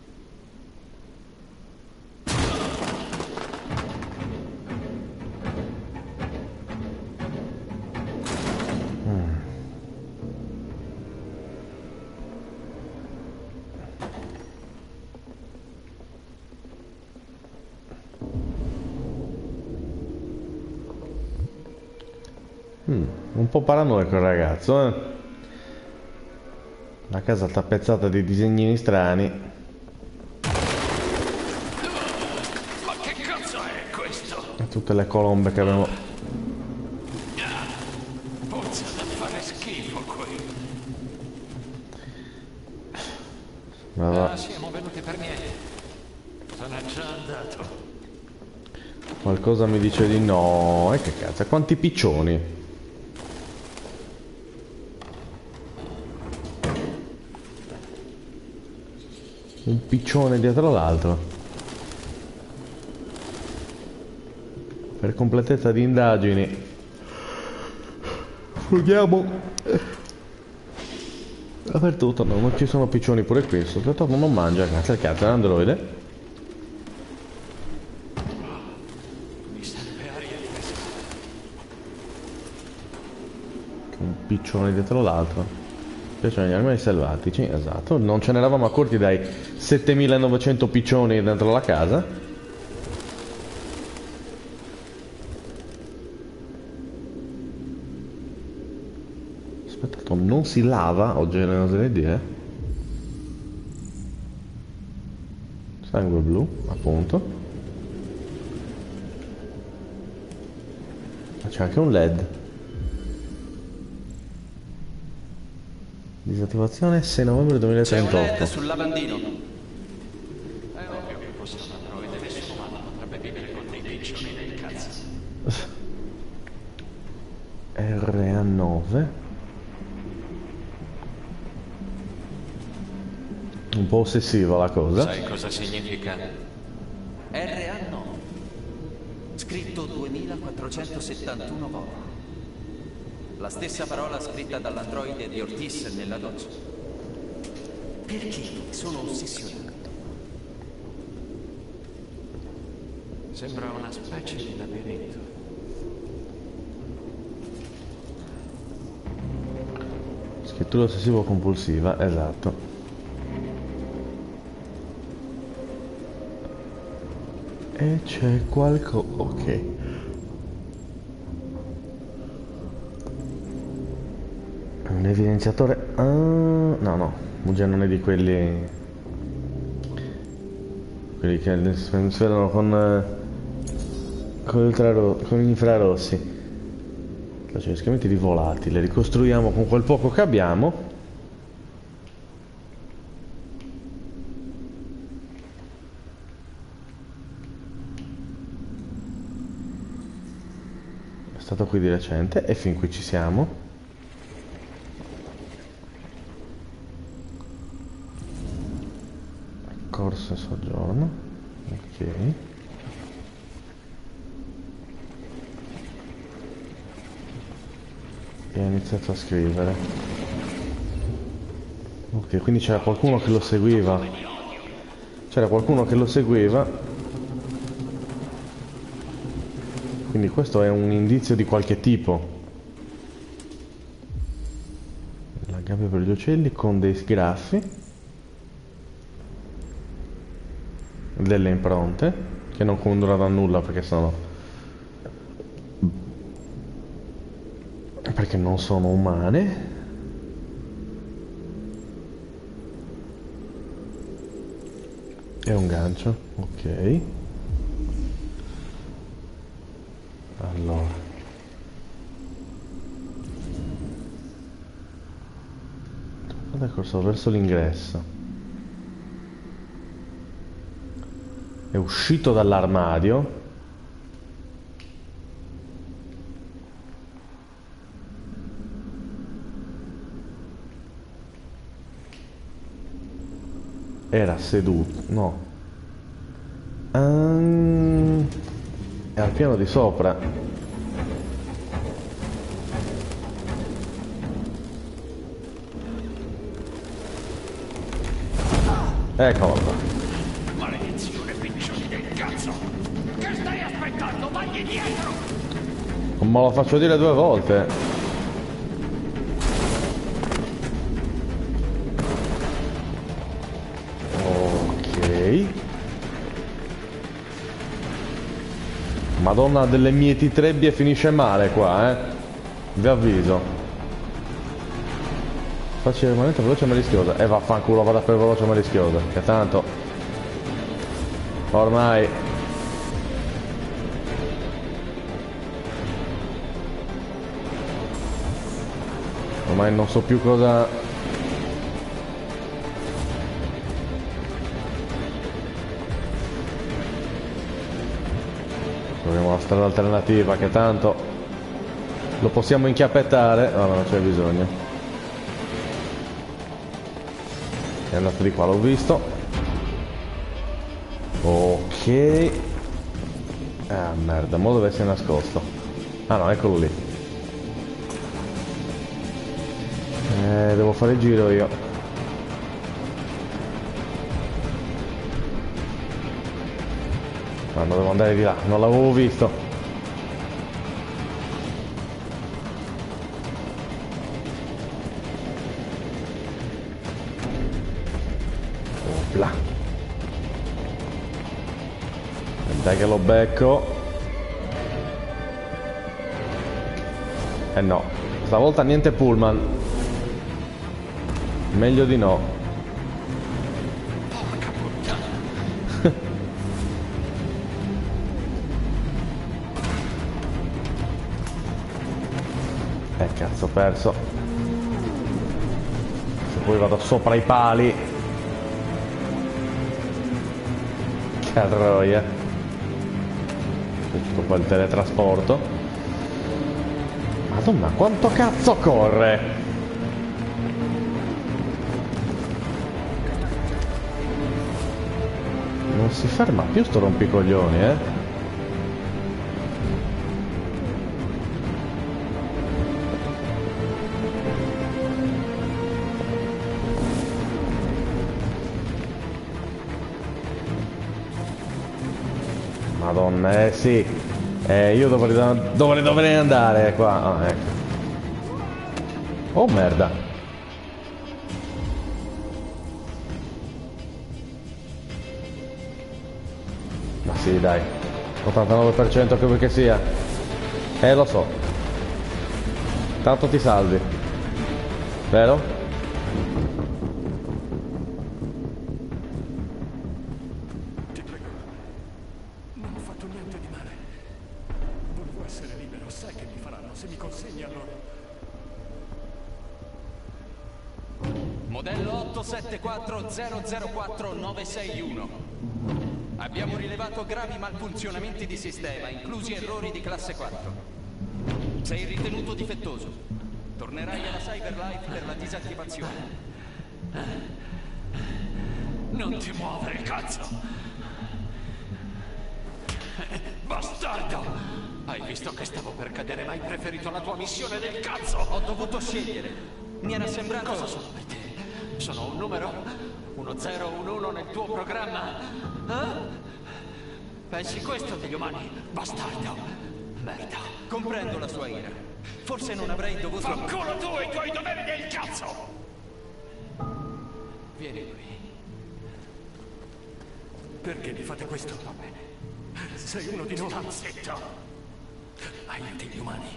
Un po' paranoico il ragazzo, eh. La casa tappezzata di disegnini strani. cazzo è questo? E tutte le colombe che abbiamo... Puzza da fare schifo qui. Ma va, Ah, siamo venuti per niente. Sono già andato. qualcosa mi dice di no. E che cazzo, quanti piccioni? Un piccione dietro l'altro. Per completezza di indagini. Sfrughiamo. Dappertutto, no, non ci sono piccioni pure qui. Soprattutto non mangia, cazzo il cazzo, è un androide. Un piccione dietro l'altro. Piacciono gli animali selvatici, esatto. Non ce ne eravamo accorti dai 7900 piccioni dentro la casa. Non si lava, oggi non oserei dire. Sangue blu, appunto. Ma c'è anche un LED. Disattivazione 6 novembre C'è un LED 2038. sul lavandino. Ossessiva la cosa. Sai cosa significa? RA9. Scritto 2471 volte. La stessa parola scritta dall'androide di Ortiz nella doccia. Perché sono ossessionato? Sembra una specie di labirinto. Scrittura ossessivo compulsiva, esatto. C'è qualcosa... ok. Un evidenziatore... Ah, no, no, Mugia non è di quelli... Quelli che si vedono con... Con, con gli infrarossi. Facciamo gli schemati di volatile, ricostruiamo con quel poco che abbiamo. Qui di recente e fin qui ci siamo. Corso e soggiorno. Ok. e ha iniziato a scrivere. Ok, quindi c'era qualcuno che lo seguiva. C'era qualcuno che lo seguiva. Quindi questo è un indizio di qualche tipo. La gabbia per gli uccelli con dei sgraffi. Delle impronte che non condurano a nulla perché sono perché non sono umane. E un gancio, ok. Allora. Guarda corso verso l'ingresso. È uscito dall'armadio. Era seduto, no. Ehm, è al piano di sopra. Eccolo qua. Maledizione, piccioni del cazzo! Che stai aspettando? Vagli dietro! Non me lo faccio dire due volte. Ok. Madonna delle mieti trebbie finisce male qua, eh. Vi avviso. Facile rimanente, veloce ma rischiosa E vaffanculo, vado a fare veloce ma rischiosa Che tanto... Ormai... Ormai non so più cosa... Troviamo la strada alternativa che tanto... Lo possiamo inchiappettare. No, no, non c'è bisogno. Andato di qua, l'ho visto. Ok. Ah, merda, mo dove si è nascosto? Ah no, eccolo lì. Eh, devo fare il giro io. No, devo andare di là, non l'avevo visto. Che lo becco. Eh no, stavolta niente pullman. Meglio di no. eh cazzo ho perso. Se poi vado sopra i pali. Che Tutto qua il teletrasporto. Madonna, quanto cazzo corre? Non si ferma più sto rompicoglioni, eh? Madonna, eh sì. Eh, io dovrei, dovrei, dovrei andare qua. Ah, ecco. Oh merda. Ma sì, dai. 89% che che sia. Eh, lo so. Tanto ti salvi. Vero? 874004961. Abbiamo rilevato gravi malfunzionamenti di sistema, inclusi errori di classe 4. Sei ritenuto difettoso. Tornerai alla Cyberlife per la disattivazione. Non ti muovere, cazzo! Bastardo! Hai visto che stavo per cadere, ma hai preferito la tua missione del cazzo! Ho dovuto scegliere. Mi era sembrato... Cosa sono per te? Sono un numero? Uno 0, un 1 nel tuo programma? Eh? Pensi questo degli umani? Bastardo! Merda! Comprendo la sua ira. Forse non avrei dovuto... Fanculo tu e i tuoi doveri del cazzo! Vieni qui. Perché mi fate questo? Va bene. Sei uno di noi. Sta zitto! Hai degli umani.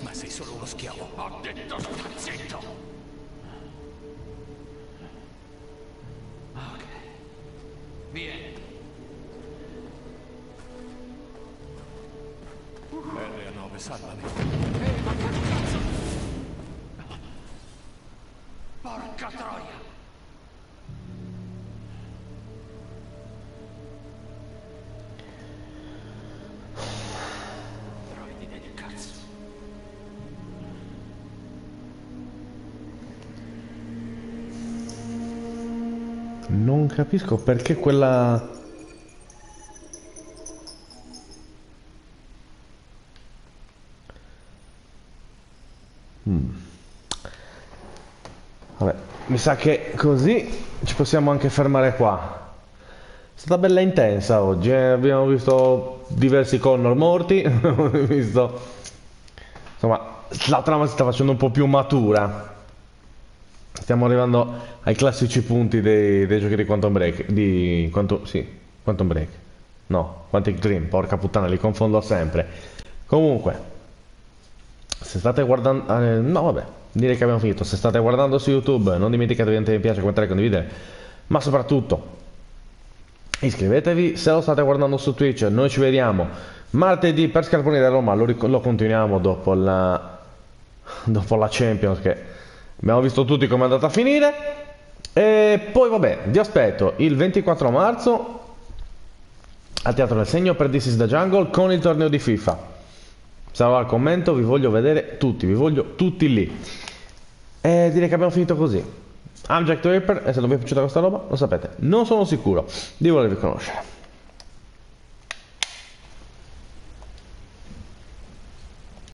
Ma sei solo uno schiavo. Ho detto sta zitto! Ok. Vieni. RA9, salvami. Ehi, ma che cazzo? Porca troia! Non capisco perché quella... Mm. Vabbè, mi sa che così ci possiamo anche fermare qua. È stata bella intensa oggi, eh? abbiamo visto diversi Connor morti, visto... Insomma, la trama si sta facendo un po' più matura. Stiamo arrivando ai classici punti dei, dei giochi di Quantum Break. Di Quantum, sì, Quantum Break. No, Quantic Dream, porca puttana, li confondo sempre. Comunque, se state guardando... eh, no, vabbè, direi che abbiamo finito. Se state guardando su YouTube, non dimenticate di mettere mi piace, commentare, condividere. Ma soprattutto, iscrivetevi. Se lo state guardando su Twitch, noi ci vediamo martedì per Scarponi da Roma. Lo, lo continuiamo dopo la dopo la Champions che abbiamo visto tutti come è andata a finire. E poi vabbè, vi aspetto il 24 marzo al Teatro del Segno per This is the Jungle con il torneo di FIFA. Sarò al commento, vi voglio vedere tutti, vi voglio tutti lì. E direi che abbiamo finito così. I'm Jack the Ripper e se non vi è piaciuta questa roba, lo sapete, non sono sicuro di volervi conoscere.